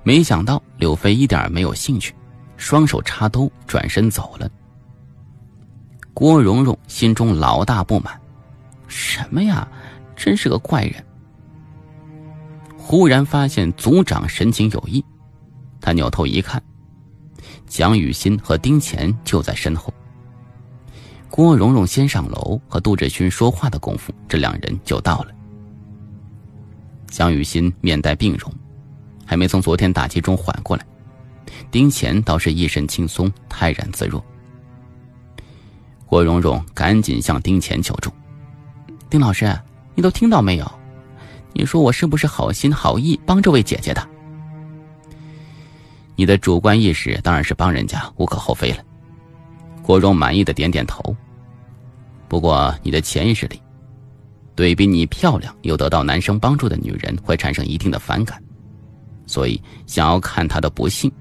没想到柳飞一点没有兴趣，双手插兜，转身走了。郭蓉蓉心中老大不满，什么呀，真是个怪人。忽然发现组长神情有异，他扭头一看，蒋雨欣和丁乾就在身后。郭蓉蓉先上楼和杜志勋说话的功夫，这两人就到了。蒋雨欣面带病容，还没从昨天打击中缓过来，丁乾倒是一身轻松，泰然自若。郭蓉蓉赶紧向丁乾求助：“丁老师，你都听到没有？你说我是不是好心好意帮这位姐姐的？”你的主观意识当然是帮人家，无可厚非了。郭荣满意的点点头。不过你的潜意识里，对比你漂亮又得到男生帮助的女人会产生一定的反感，所以想要看她的不幸，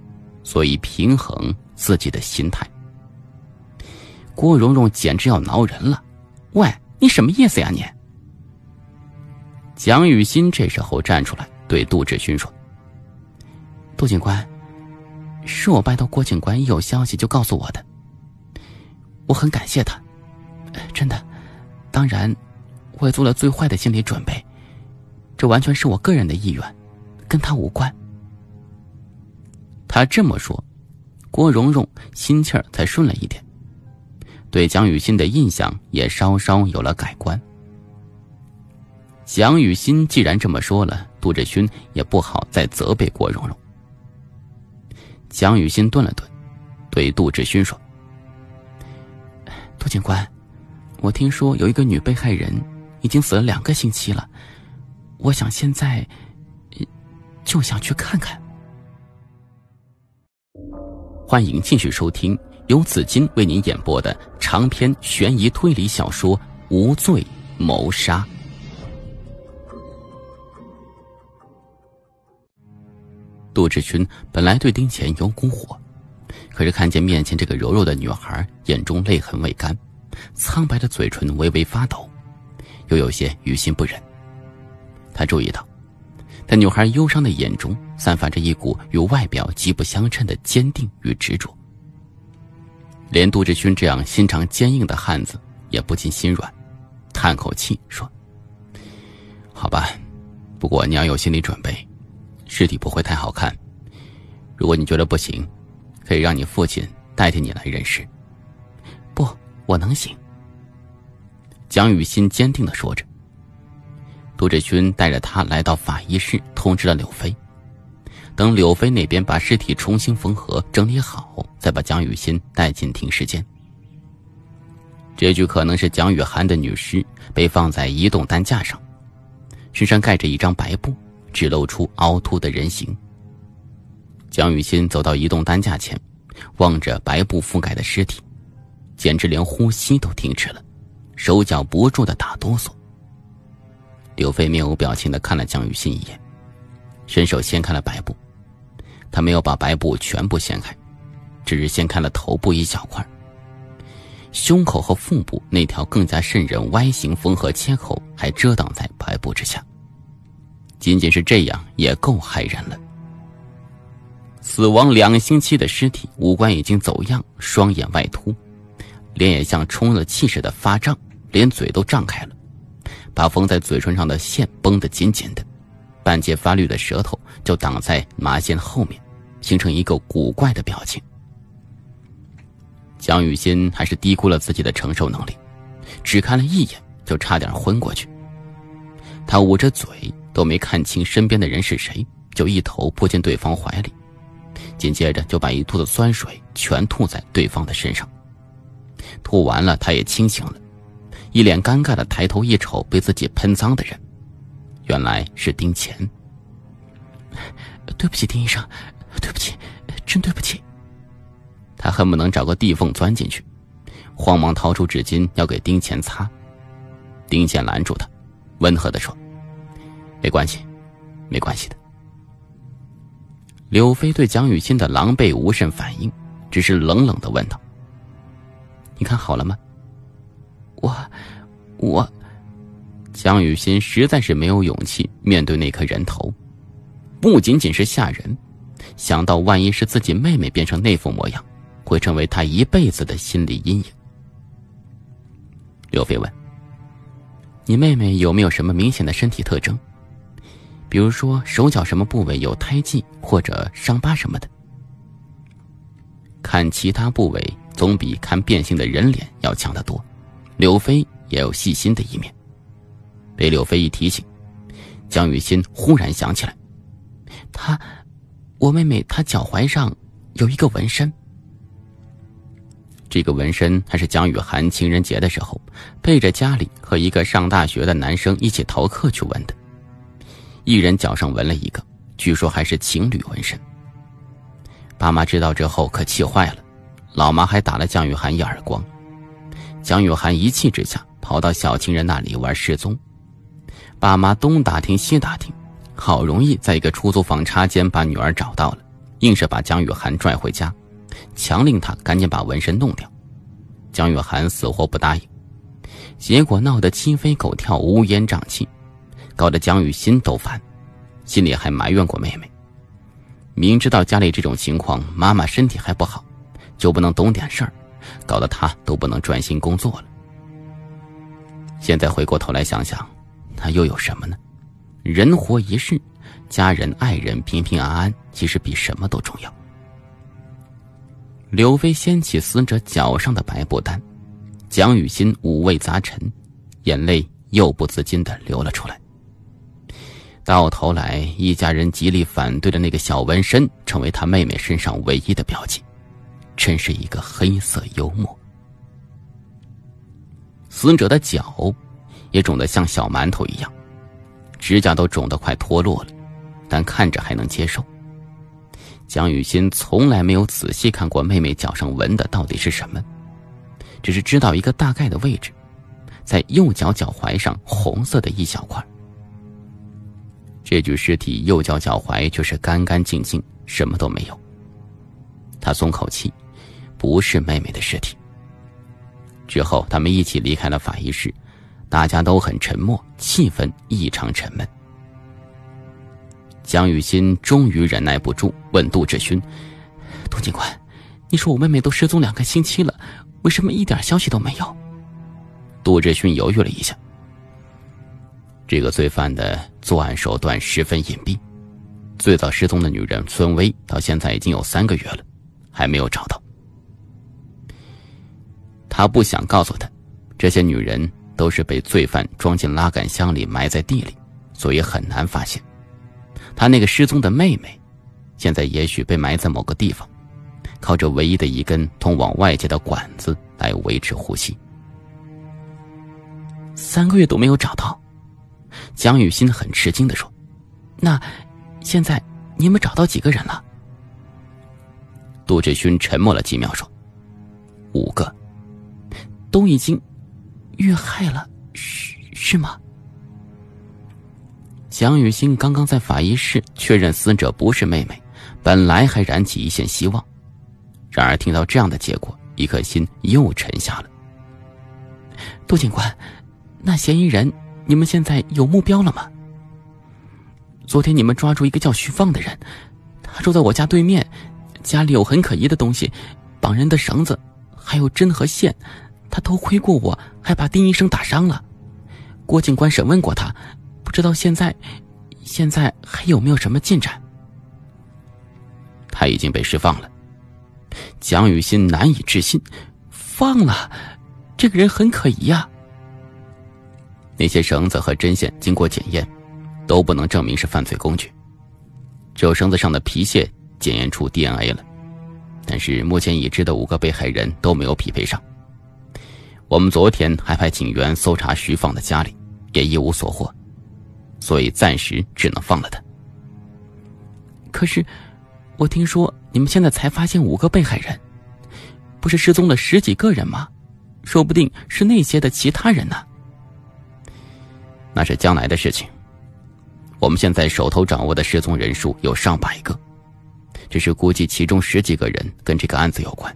所以平衡自己的心态。郭蓉蓉简直要挠人了，喂，你什么意思呀你？蒋雨欣这时候站出来对杜志勋说：“杜警官。”是我拜托郭警官，一有消息就告诉我的。我很感谢他，真的。当然，我也做了最坏的心理准备。这完全是我个人的意愿，跟他无关。他这么说，郭蓉蓉心气儿才顺了一点，对蒋雨欣的印象也稍稍有了改观。蒋雨欣既然这么说了，杜志勋也不好再责备郭蓉蓉。蒋雨欣顿了顿，对杜志勋说：“杜警官，我听说有一个女被害人已经死了两个星期了，我想现在就想去看看。”欢迎继续收听由紫金为您演播的长篇悬疑推理小说《无罪谋杀》。杜志勋本来对丁钱有股火，可是看见面前这个柔弱的女孩，眼中泪痕未干，苍白的嘴唇微微发抖，又有些于心不忍。他注意到，在女孩忧伤的眼中，散发着一股与外表极不相称的坚定与执着。连杜志勋这样心肠坚硬的汉子也不禁心软，叹口气说：“好吧，不过你要有心理准备。”尸体不会太好看，如果你觉得不行，可以让你父亲代替你来认尸。不，我能行。蒋雨欣坚定的说着。杜志勋带着他来到法医室，通知了柳飞。等柳飞那边把尸体重新缝合整理好，再把蒋雨欣带进停尸间。这具可能是蒋雨涵的女尸，被放在移动担架上，身上盖着一张白布。只露出凹凸的人形。江雨欣走到移动担架前，望着白布覆盖的尸体，简直连呼吸都停止了，手脚不住的打哆嗦。刘飞面无表情的看了江雨欣一眼，伸手掀开了白布，他没有把白布全部掀开，只是掀开了头部一小块。胸口和腹部那条更加渗人 Y 型缝合切口还遮挡在白布之下。仅仅是这样也够骇人了。死亡两星期的尸体，五官已经走样，双眼外凸，脸也像充了气似的发胀，连嘴都张开了，把缝在嘴唇上的线绷得紧紧的，半截发绿的舌头就挡在麻线后面，形成一个古怪的表情。江雨欣还是低估了自己的承受能力，只看了一眼就差点昏过去。他捂着嘴。都没看清身边的人是谁，就一头扑进对方怀里，紧接着就把一肚子酸水全吐在对方的身上。吐完了，他也清醒了，一脸尴尬的抬头一瞅，被自己喷脏的人，原来是丁钱。对不起，丁医生，对不起，真对不起。他恨不能找个地缝钻进去，慌忙掏出纸巾要给丁钱擦，丁钱拦住他，温和的说。没关系，没关系的。柳飞对蒋雨欣的狼狈无甚反应，只是冷冷的问道：“你看好了吗？”我，我，蒋雨欣实在是没有勇气面对那颗人头，不仅仅是吓人，想到万一是自己妹妹变成那副模样，会成为他一辈子的心理阴影。刘飞问：“你妹妹有没有什么明显的身体特征？”比如说手脚什么部位有胎记或者伤疤什么的，看其他部位总比看变性的人脸要强得多。柳飞也有细心的一面，被柳飞一提醒，江雨欣忽然想起来，她，我妹妹她脚踝上有一个纹身。这个纹身还是江雨涵情人节的时候背着家里和一个上大学的男生一起逃课去纹的。一人脚上纹了一个，据说还是情侣纹身。爸妈知道之后可气坏了，老妈还打了江雨涵一耳光。江雨涵一气之下跑到小情人那里玩失踪，爸妈东打听西打听，好容易在一个出租房插间把女儿找到了，硬是把江雨涵拽回家，强令他赶紧把纹身弄掉。江雨涵死活不答应，结果闹得鸡飞狗跳、乌烟瘴气，搞得江雨欣都烦，心里还埋怨过妹妹。明知道家里这种情况，妈妈身体还不好，就不能懂点事儿，搞得她都不能专心工作了。现在回过头来想想，那又有什么呢？人活一世，家人爱人平平安安，其实比什么都重要。刘飞掀起死者脚上的白布单，蒋雨欣五味杂陈，眼泪又不自禁的流了出来。到头来，一家人极力反对的那个小纹身，成为他妹妹身上唯一的标记，真是一个黑色幽默。死者的脚也肿得像小馒头一样，指甲都肿得快脱落了，但看着还能接受。蒋雨欣从来没有仔细看过妹妹脚上纹的到底是什么，只是知道一个大概的位置，在右脚脚踝上红色的一小块。这具尸体右脚脚踝却是干干净净，什么都没有。他松口气，不是妹妹的尸体。之后，他们一起离开了法医室，大家都很沉默，气氛异常沉闷。江雨欣终于忍耐不住，问杜志勋：“杜警官，你说我妹妹都失踪两个星期了，为什么一点消息都没有？”杜志勋犹豫了一下。这个罪犯的作案手段十分隐蔽，最早失踪的女人孙薇到现在已经有三个月了，还没有找到。他不想告诉他，这些女人都是被罪犯装进拉杆箱里埋在地里，所以很难发现。他那个失踪的妹妹，现在也许被埋在某个地方，靠着唯一的一根通往外界的管子来维持呼吸。三个月都没有找到。蒋雨欣很吃惊的说：“那，现在你们找到几个人了？”杜志勋沉默了几秒说：“五个，都已经遇害了，是是吗？”蒋雨欣刚刚在法医室确认死者不是妹妹，本来还燃起一线希望，然而听到这样的结果，一颗心又沉下了。杜警官，那嫌疑人？你们现在有目标了吗？昨天你们抓住一个叫徐放的人，他住在我家对面，家里有很可疑的东西，绑人的绳子，还有针和线，他偷窥过我，还把丁医生打伤了。郭警官审问过他，不知道现在，现在还有没有什么进展？他已经被释放了。蒋雨欣难以置信，放了，这个人很可疑呀。那些绳子和针线经过检验，都不能证明是犯罪工具。只有绳子上的皮屑检验出 DNA 了，但是目前已知的五个被害人都没有匹配上。我们昨天还派警员搜查徐放的家里，也一无所获，所以暂时只能放了他。可是，我听说你们现在才发现五个被害人，不是失踪了十几个人吗？说不定是那些的其他人呢。那是将来的事情。我们现在手头掌握的失踪人数有上百个，只是估计其中十几个人跟这个案子有关。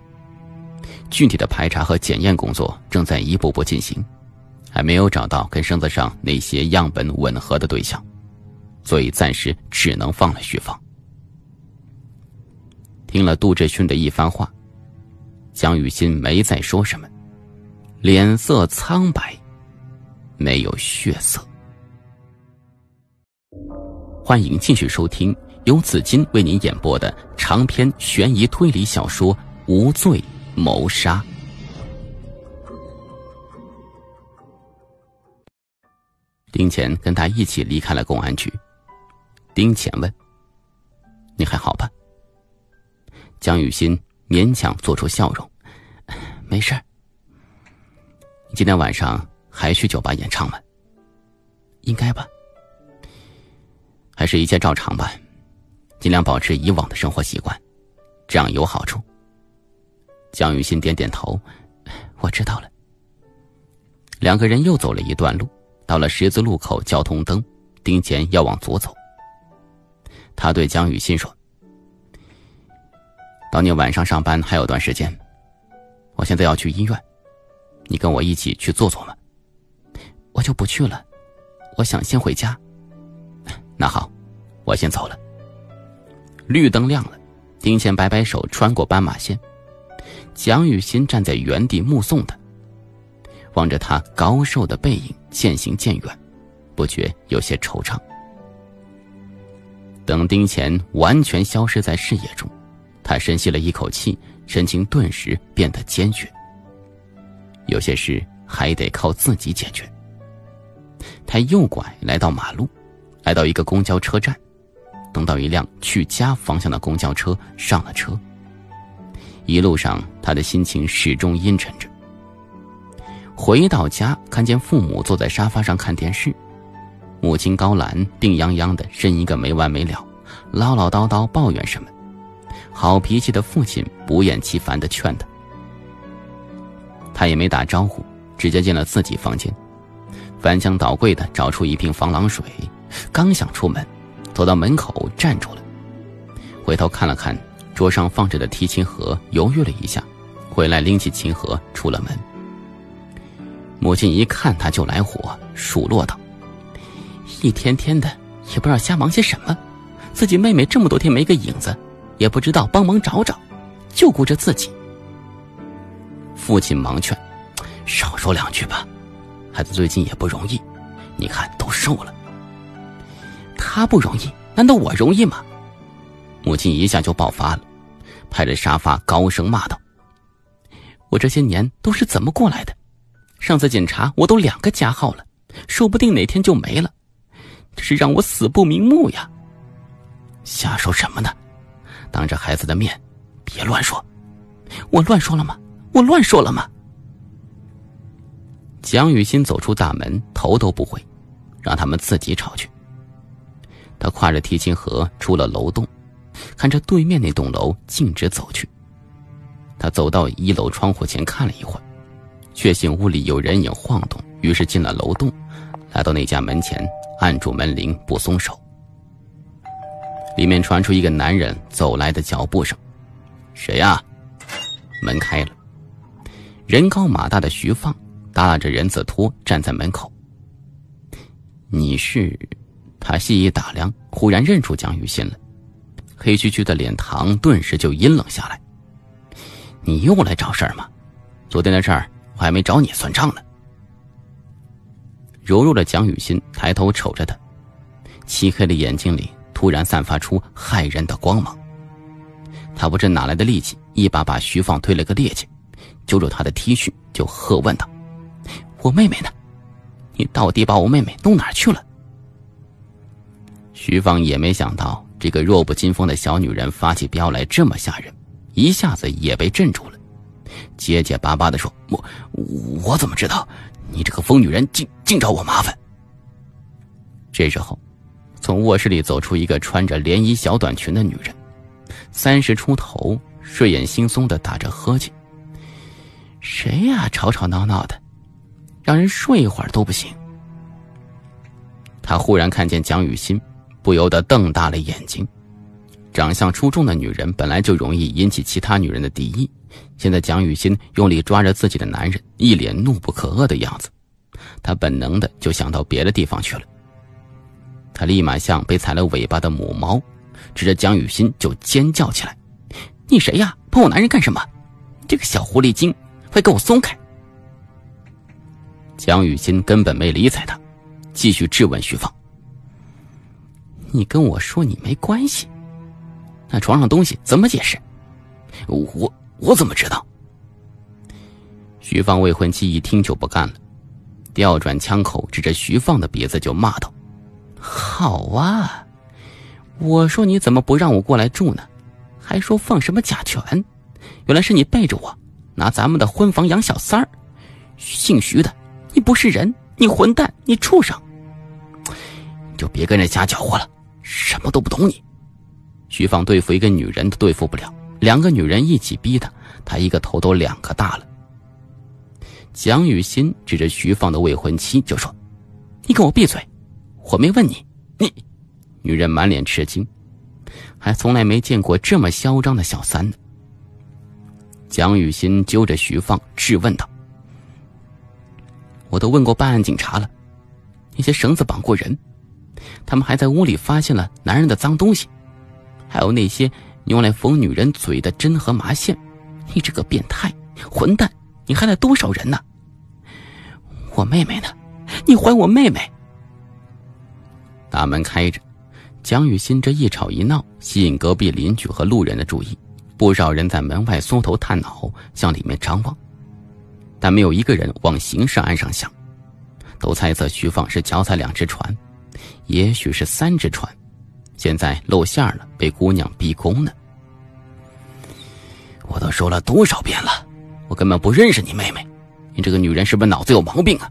具体的排查和检验工作正在一步步进行，还没有找到跟绳子上那些样本吻合的对象，所以暂时只能放了徐芳。听了杜志勋的一番话，江雨欣没再说什么，脸色苍白，没有血色。欢迎继续收听由紫金为您演播的长篇悬疑推理小说《无罪谋杀》。丁乾跟他一起离开了公安局。丁乾问：“你还好吧？”江雨欣勉强做出笑容：“ <sighs> 没事今天晚上还去酒吧演唱吗？应该吧。”还是一切照常吧，尽量保持以往的生活习惯，这样有好处。江雨欣点点头，我知道了。两个人又走了一段路，到了十字路口交通灯，丁乾要往左走。他对江雨欣说：“到你晚上上班还有段时间，我现在要去医院，你跟我一起去坐坐吗？”我就不去了，我想先回家。那好，我先走了。绿灯亮了，丁乾摆摆手，穿过斑马线。蒋雨欣站在原地目送他，望着他高瘦的背影渐行渐远，不觉有些惆怅。等丁乾完全消失在视野中，他深吸了一口气，神情顿时变得坚决。有些事还得靠自己解决。他右拐来到马路，来到一个公交车站。等到一辆去家方向的公交车上了车，一路上他的心情始终阴沉着。回到家，看见父母坐在沙发上看电视，母亲高兰病殃殃的呻一个没完没了，唠唠叨叨抱怨什么。好脾气的父亲不厌其烦的劝他，他也没打招呼，直接进了自己房间，翻箱倒柜的找出一瓶防狼水，刚想出门。走到门口站住了，回头看了看桌上放着的提琴盒，犹豫了一下，回来拎起琴盒出了门。母亲一看他就来火，数落道：“一天天的也不知道瞎忙些什么，自己妹妹这么多天没个影子，也不知道帮忙找找，就顾着自己。”父亲忙劝：“少说两句吧，孩子最近也不容易，你看都瘦了。”他不容易，难道我容易吗？母亲一下就爆发了，拍着沙发高声骂道：“我这些年都是怎么过来的？上次检查我都两个加号了，说不定哪天就没了，这是让我死不瞑目呀！”瞎说什么呢？当着孩子的面，别乱说！我乱说了吗？我乱说了吗？蒋雨欣走出大门，头都不回，让他们自己吵去。他挎着提琴盒出了楼栋，看着对面那栋楼径直走去。他走到一楼窗户前看了一会儿，确信屋里有人影晃动，于是进了楼栋，来到那家门前，按住门铃不松手。里面传出一个男人走来的脚步声：“谁呀？”门开了，人高马大的徐放耷拉着人字拖站在门口。“你是？”他细一打量，忽然认出蒋雨欣了，黑黢黢的脸庞顿时就阴冷下来。你又来找事儿吗？昨天的事儿我还没找你算账呢。柔弱的蒋雨欣抬头瞅着他，漆黑的眼睛里突然散发出骇人的光芒。他不知哪来的力气，一把把徐放推了个趔趄，揪住他的 T 恤就喝问道：“我妹妹呢？你到底把我妹妹弄哪儿去了？”徐放也没想到这个弱不禁风的小女人发起飙来这么吓人，一下子也被镇住了，结结巴巴的说：“我我怎么知道？你这个疯女人竟竟找我麻烦。”这时候，从卧室里走出一个穿着连衣小短裙的女人，三十出头，睡眼惺忪的打着呵欠。谁呀？吵吵闹闹的，让人睡一会儿都不行。他忽然看见蒋雨欣。不由得瞪大了眼睛。长相出众的女人本来就容易引起其他女人的敌意，现在蒋雨欣用力抓着自己的男人，一脸怒不可遏的样子，他本能的就想到别的地方去了。他立马像被踩了尾巴的母猫，指着蒋雨欣就尖叫起来：“你谁呀？碰我男人干什么？这个小狐狸精，快给我松开！”蒋雨欣根本没理睬他，继续质问徐放。你跟我说你没关系，那床上东西怎么解释？我我怎么知道？徐放未婚妻一听就不干了，调转枪口指着徐放的鼻子就骂道：“好啊，我说你怎么不让我过来住呢？还说放什么甲醛？原来是你背着我拿咱们的婚房养小三儿，姓徐的，你不是人，你混蛋，你畜生！就别跟着瞎搅和了。”什么都不懂你，徐放对付一个女人都对付不了，两个女人一起逼他，他一个头都两个大了。蒋雨欣指着徐放的未婚妻就说：“你给我闭嘴！我没问你，你。”女人满脸吃惊，还从来没见过这么嚣张的小三呢。蒋雨欣揪着徐放质问道：“我都问过办案警察了，那些绳子绑过人，他们还在屋里发现了男人的脏东西，还有那些用来缝女人嘴的针和麻线。你这个变态混蛋，你害了多少人呢？我妹妹呢？你还我妹妹！”大门开着，蒋雨欣这一吵一闹，吸引隔壁邻居和路人的注意。不少人在门外缩头探脑，向里面张望，但没有一个人往刑事案上想，都猜测徐放是脚踩两只船，也许是三只船，现在露馅了，被姑娘逼宫呢。我都说了多少遍了，我根本不认识你妹妹，你这个女人是不是脑子有毛病啊？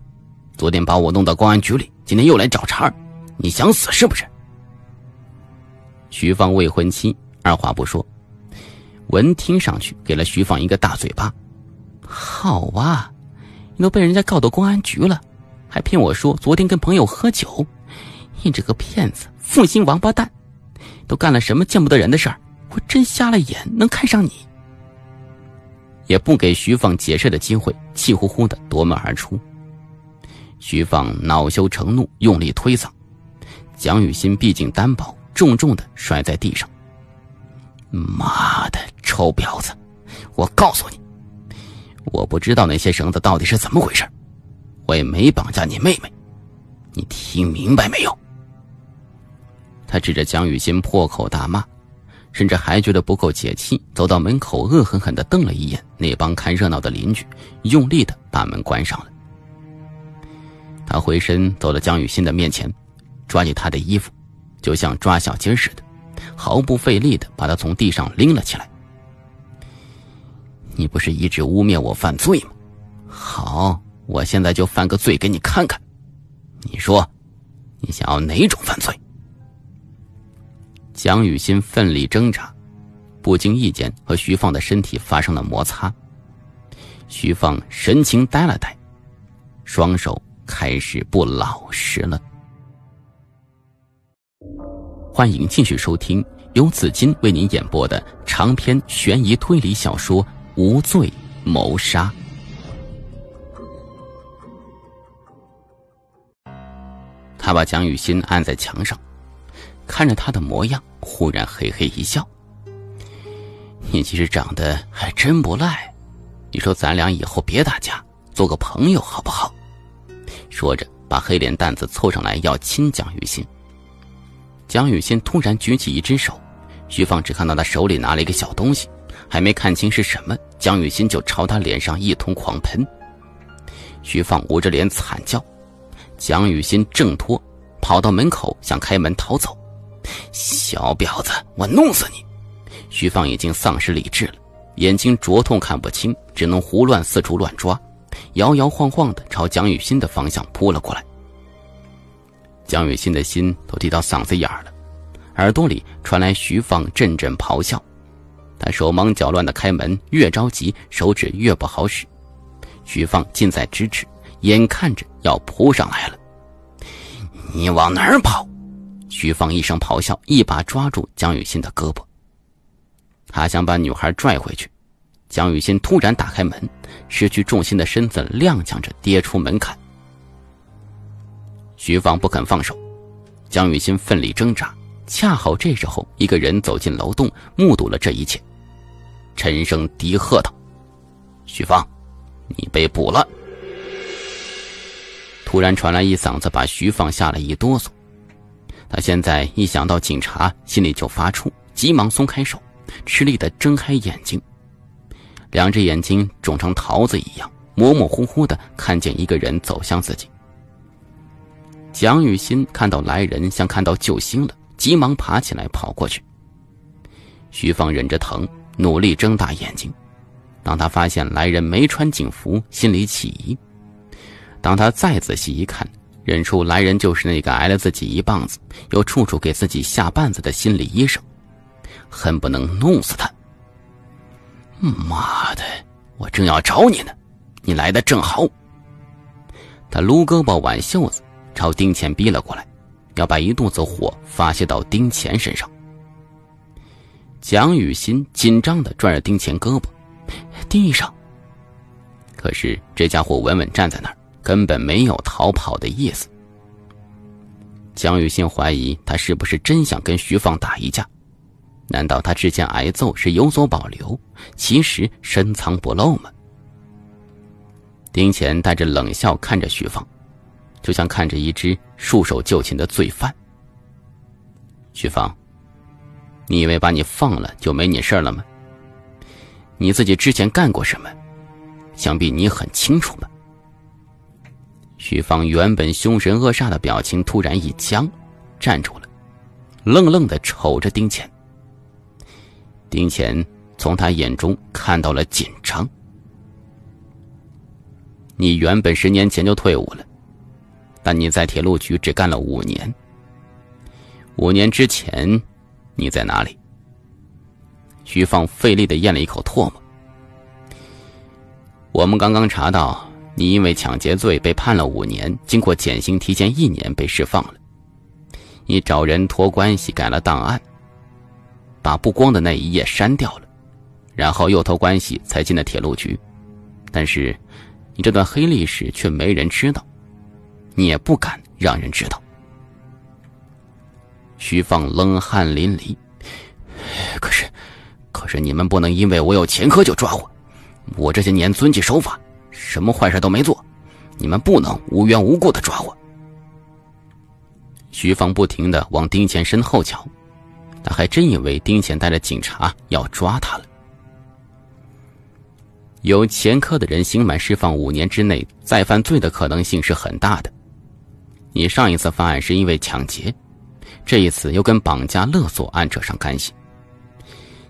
昨天把我弄到公安局里，今天又来找茬你想死是不是？徐放未婚妻二话不说。闻听上去给了徐放一个大嘴巴，好啊，你都被人家告到公安局了，还骗我说昨天跟朋友喝酒，你这个骗子，负心王八蛋，都干了什么见不得人的事儿？我真瞎了眼，能看上你？也不给徐放解释的机会，气呼呼的夺门而出。徐放恼羞成怒，用力推搡，蒋雨欣毕竟单薄，重重的摔在地上。妈的，臭婊子！我告诉你，我不知道那些绳子到底是怎么回事，我也没绑架你妹妹，你听明白没有？他指着江雨欣破口大骂，甚至还觉得不够解气，走到门口恶狠狠地瞪了一眼那帮看热闹的邻居，用力的把门关上了。他回身走到江雨欣的面前，抓起她的衣服，就像抓小鸡似的。毫不费力的把他从地上拎了起来。你不是一直污蔑我犯罪吗？好，我现在就犯个罪给你看看。你说，你想要哪种犯罪？蒋雨欣奋力挣扎，不经意间和徐放的身体发生了摩擦。徐放神情呆了呆，双手开始不老实了。欢迎继续收听由紫金为您演播的长篇悬疑推理小说《无罪谋杀》。他把蒋雨欣按在墙上，看着他的模样，忽然嘿嘿一笑：“你其实长得还真不赖，你说咱俩以后别打架，做个朋友好不好？”说着，把黑脸蛋子凑上来要亲蒋雨欣。蒋雨欣突然举起一只手，徐放只看到他手里拿了一个小东西，还没看清是什么，蒋雨欣就朝他脸上一通狂喷。徐放捂着脸惨叫，蒋雨欣挣脱，跑到门口想开门逃走。小婊子，我弄死你！徐放已经丧失理智了，眼睛灼痛看不清，只能胡乱四处乱抓，摇摇晃晃的朝蒋雨欣的方向扑了过来。蒋雨欣的心都提到嗓子眼儿了，耳朵里传来徐放阵阵咆哮，他手忙脚乱的开门，越着急手指越不好使。徐放近在咫尺，眼看着要扑上来了。你往哪儿跑？徐放一声咆哮，一把抓住江雨欣的胳膊。他想把女孩拽回去，江雨欣突然打开门，失去重心的身子踉跄着跌出门槛。徐放不肯放手，江雨欣奋力挣扎。恰好这时候，一个人走进楼栋，目睹了这一切，沉声低喝道：“徐放，你被捕了！”突然传来一嗓子，把徐放吓了一哆嗦。他现在一想到警察，心里就发怵，急忙松开手，吃力的睁开眼睛，两只眼睛肿成桃子一样，模模糊糊的看见一个人走向自己。蒋雨欣看到来人，像看到救星了，急忙爬起来跑过去。徐放忍着疼，努力睁大眼睛。当他发现来人没穿警服，心里起疑。当他再仔细一看，认出来人就是那个挨了自己一棒子，又处处给自己下绊子的心理医生，恨不能弄死他。妈的，我正要找你呢，你来的正好。他撸胳膊挽袖子，朝丁钱逼了过来，要把一肚子火发泄到丁钱身上。蒋雨欣紧张的拽着丁钱胳膊，地上。可是这家伙稳稳站在那儿，根本没有逃跑的意思。蒋雨欣怀疑他是不是真想跟徐放打一架？难道他之前挨揍是有所保留，其实深藏不露吗？丁乾带着冷笑看着徐放，就像看着一只束手就擒的罪犯。徐放，你以为把你放了就没你事了吗？你自己之前干过什么？想必你很清楚吧？徐放原本凶神恶煞的表情突然一僵，站住了，愣愣的瞅着丁乾。丁乾从他眼中看到了紧张。你原本十年前就退伍了，但你在铁路局只干了五年。五年之前，你在哪里？徐放费力的咽了一口唾沫。我们刚刚查到，你因为抢劫罪被判了五年，经过减刑，提前一年被释放了。你找人托关系改了档案。把不光的那一页删掉了，然后又托关系才进了铁路局，但是你这段黑历史却没人知道，你也不敢让人知道。徐放冷汗淋漓，可是，可是你们不能因为我有前科就抓我，我这些年遵纪守法，什么坏事都没做，你们不能无缘无故的抓我。徐芳不停的往丁乾身后瞧。他还真以为丁乾带着警察要抓他了。有前科的人刑满释放五年之内再犯罪的可能性是很大的。你上一次犯案是因为抢劫，这一次又跟绑架勒索案扯上干系。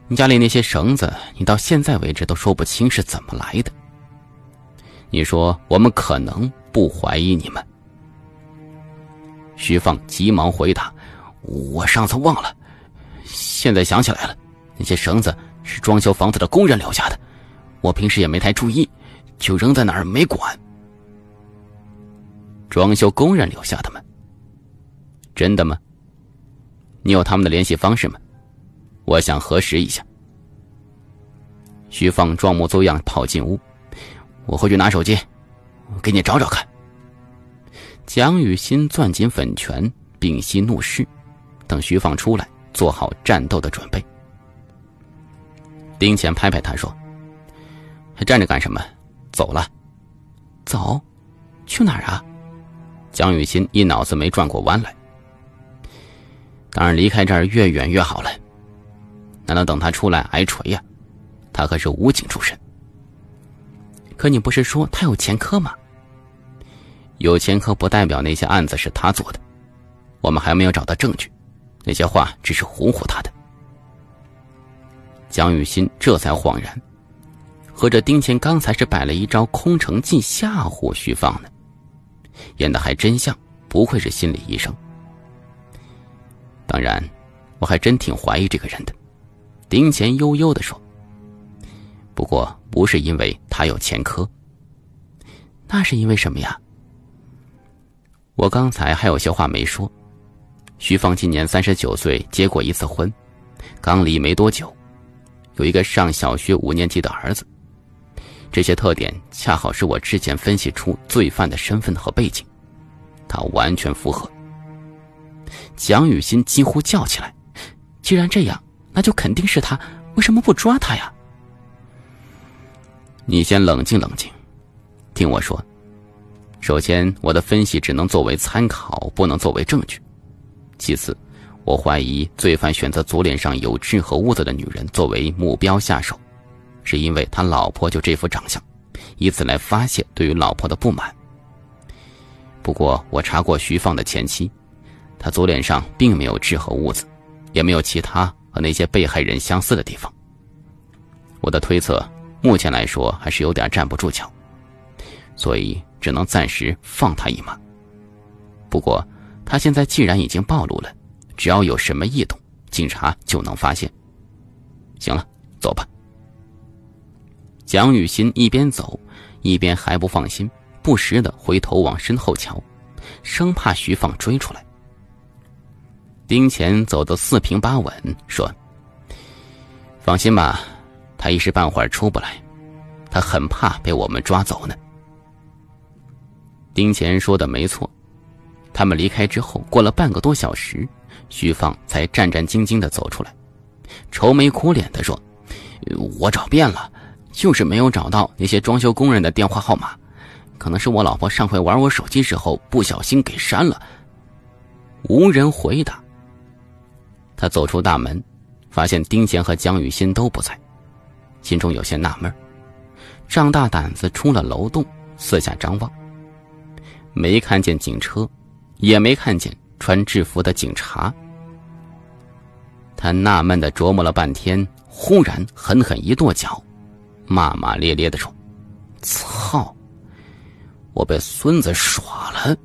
你家里那些绳子，你到现在为止都说不清是怎么来的。你说我们可能不怀疑你们？徐放急忙回答：“我上次忘了。”现在想起来了，那些绳子是装修房子的工人留下的，我平时也没太注意，就扔在那儿没管。装修工人留下的吗？真的吗？你有他们的联系方式吗？我想核实一下。徐放装模作样跑进屋，我回去拿手机，我给你找找看。蒋雨欣攥紧粉拳，屏息怒视，等徐放出来。做好战斗的准备。丁乾拍拍他说：“还站着干什么？走了。”走，去哪儿啊？蒋雨欣一脑子没转过弯来。当然离开这儿越远越好了。难道等他出来挨锤呀？他可是武警出身。可你不是说他有前科吗？有前科不代表那些案子是他做的，我们还没有找到证据。那些话只是唬唬他的。江雨欣这才恍然，合着丁乾刚才是摆了一招空城计吓唬徐放呢，演的还真像，不愧是心理医生。当然，我还真挺怀疑这个人的。丁乾悠悠的说：“不过不是因为他有前科，那是因为什么呀？我刚才还有些话没说。”徐放今年三十九岁，结过一次婚，刚离没多久，有一个上小学五年级的儿子。这些特点恰好是我之前分析出罪犯的身份和背景，他完全符合。蒋雨欣几乎叫起来：“既然这样，那就肯定是他，为什么不抓他呀？”你先冷静冷静，听我说。首先，我的分析只能作为参考，不能作为证据。其次，我怀疑罪犯选择左脸上有痣和痦子的女人作为目标下手，是因为他老婆就这副长相，以此来发泄对于老婆的不满。不过，我查过徐放的前妻，他左脸上并没有痣和痦子，也没有其他和那些被害人相似的地方。我的推测，目前来说还是有点站不住脚，所以只能暂时放他一马。不过，他现在既然已经暴露了，只要有什么异动，警察就能发现。行了，走吧。蒋雨欣一边走，一边还不放心，不时的回头往身后瞧，生怕徐放追出来。丁乾走得四平八稳，说：“放心吧，他一时半会儿出不来，他很怕被我们抓走呢。”丁乾说的没错，他们离开之后，过了半个多小时，徐放才战战兢兢的走出来，愁眉苦脸的说：“我找遍了。”就是没有找到那些装修工人的电话号码，可能是我老婆上回玩我手机时候不小心给删了。无人回答。他走出大门，发现丁贤和江雨欣都不在，心中有些纳闷，张大胆子出了楼栋，四下张望，没看见警车，也没看见穿制服的警察。他纳闷的琢磨了半天，忽然狠狠一跺脚。骂骂咧咧的说：“操！我被孙子耍了。”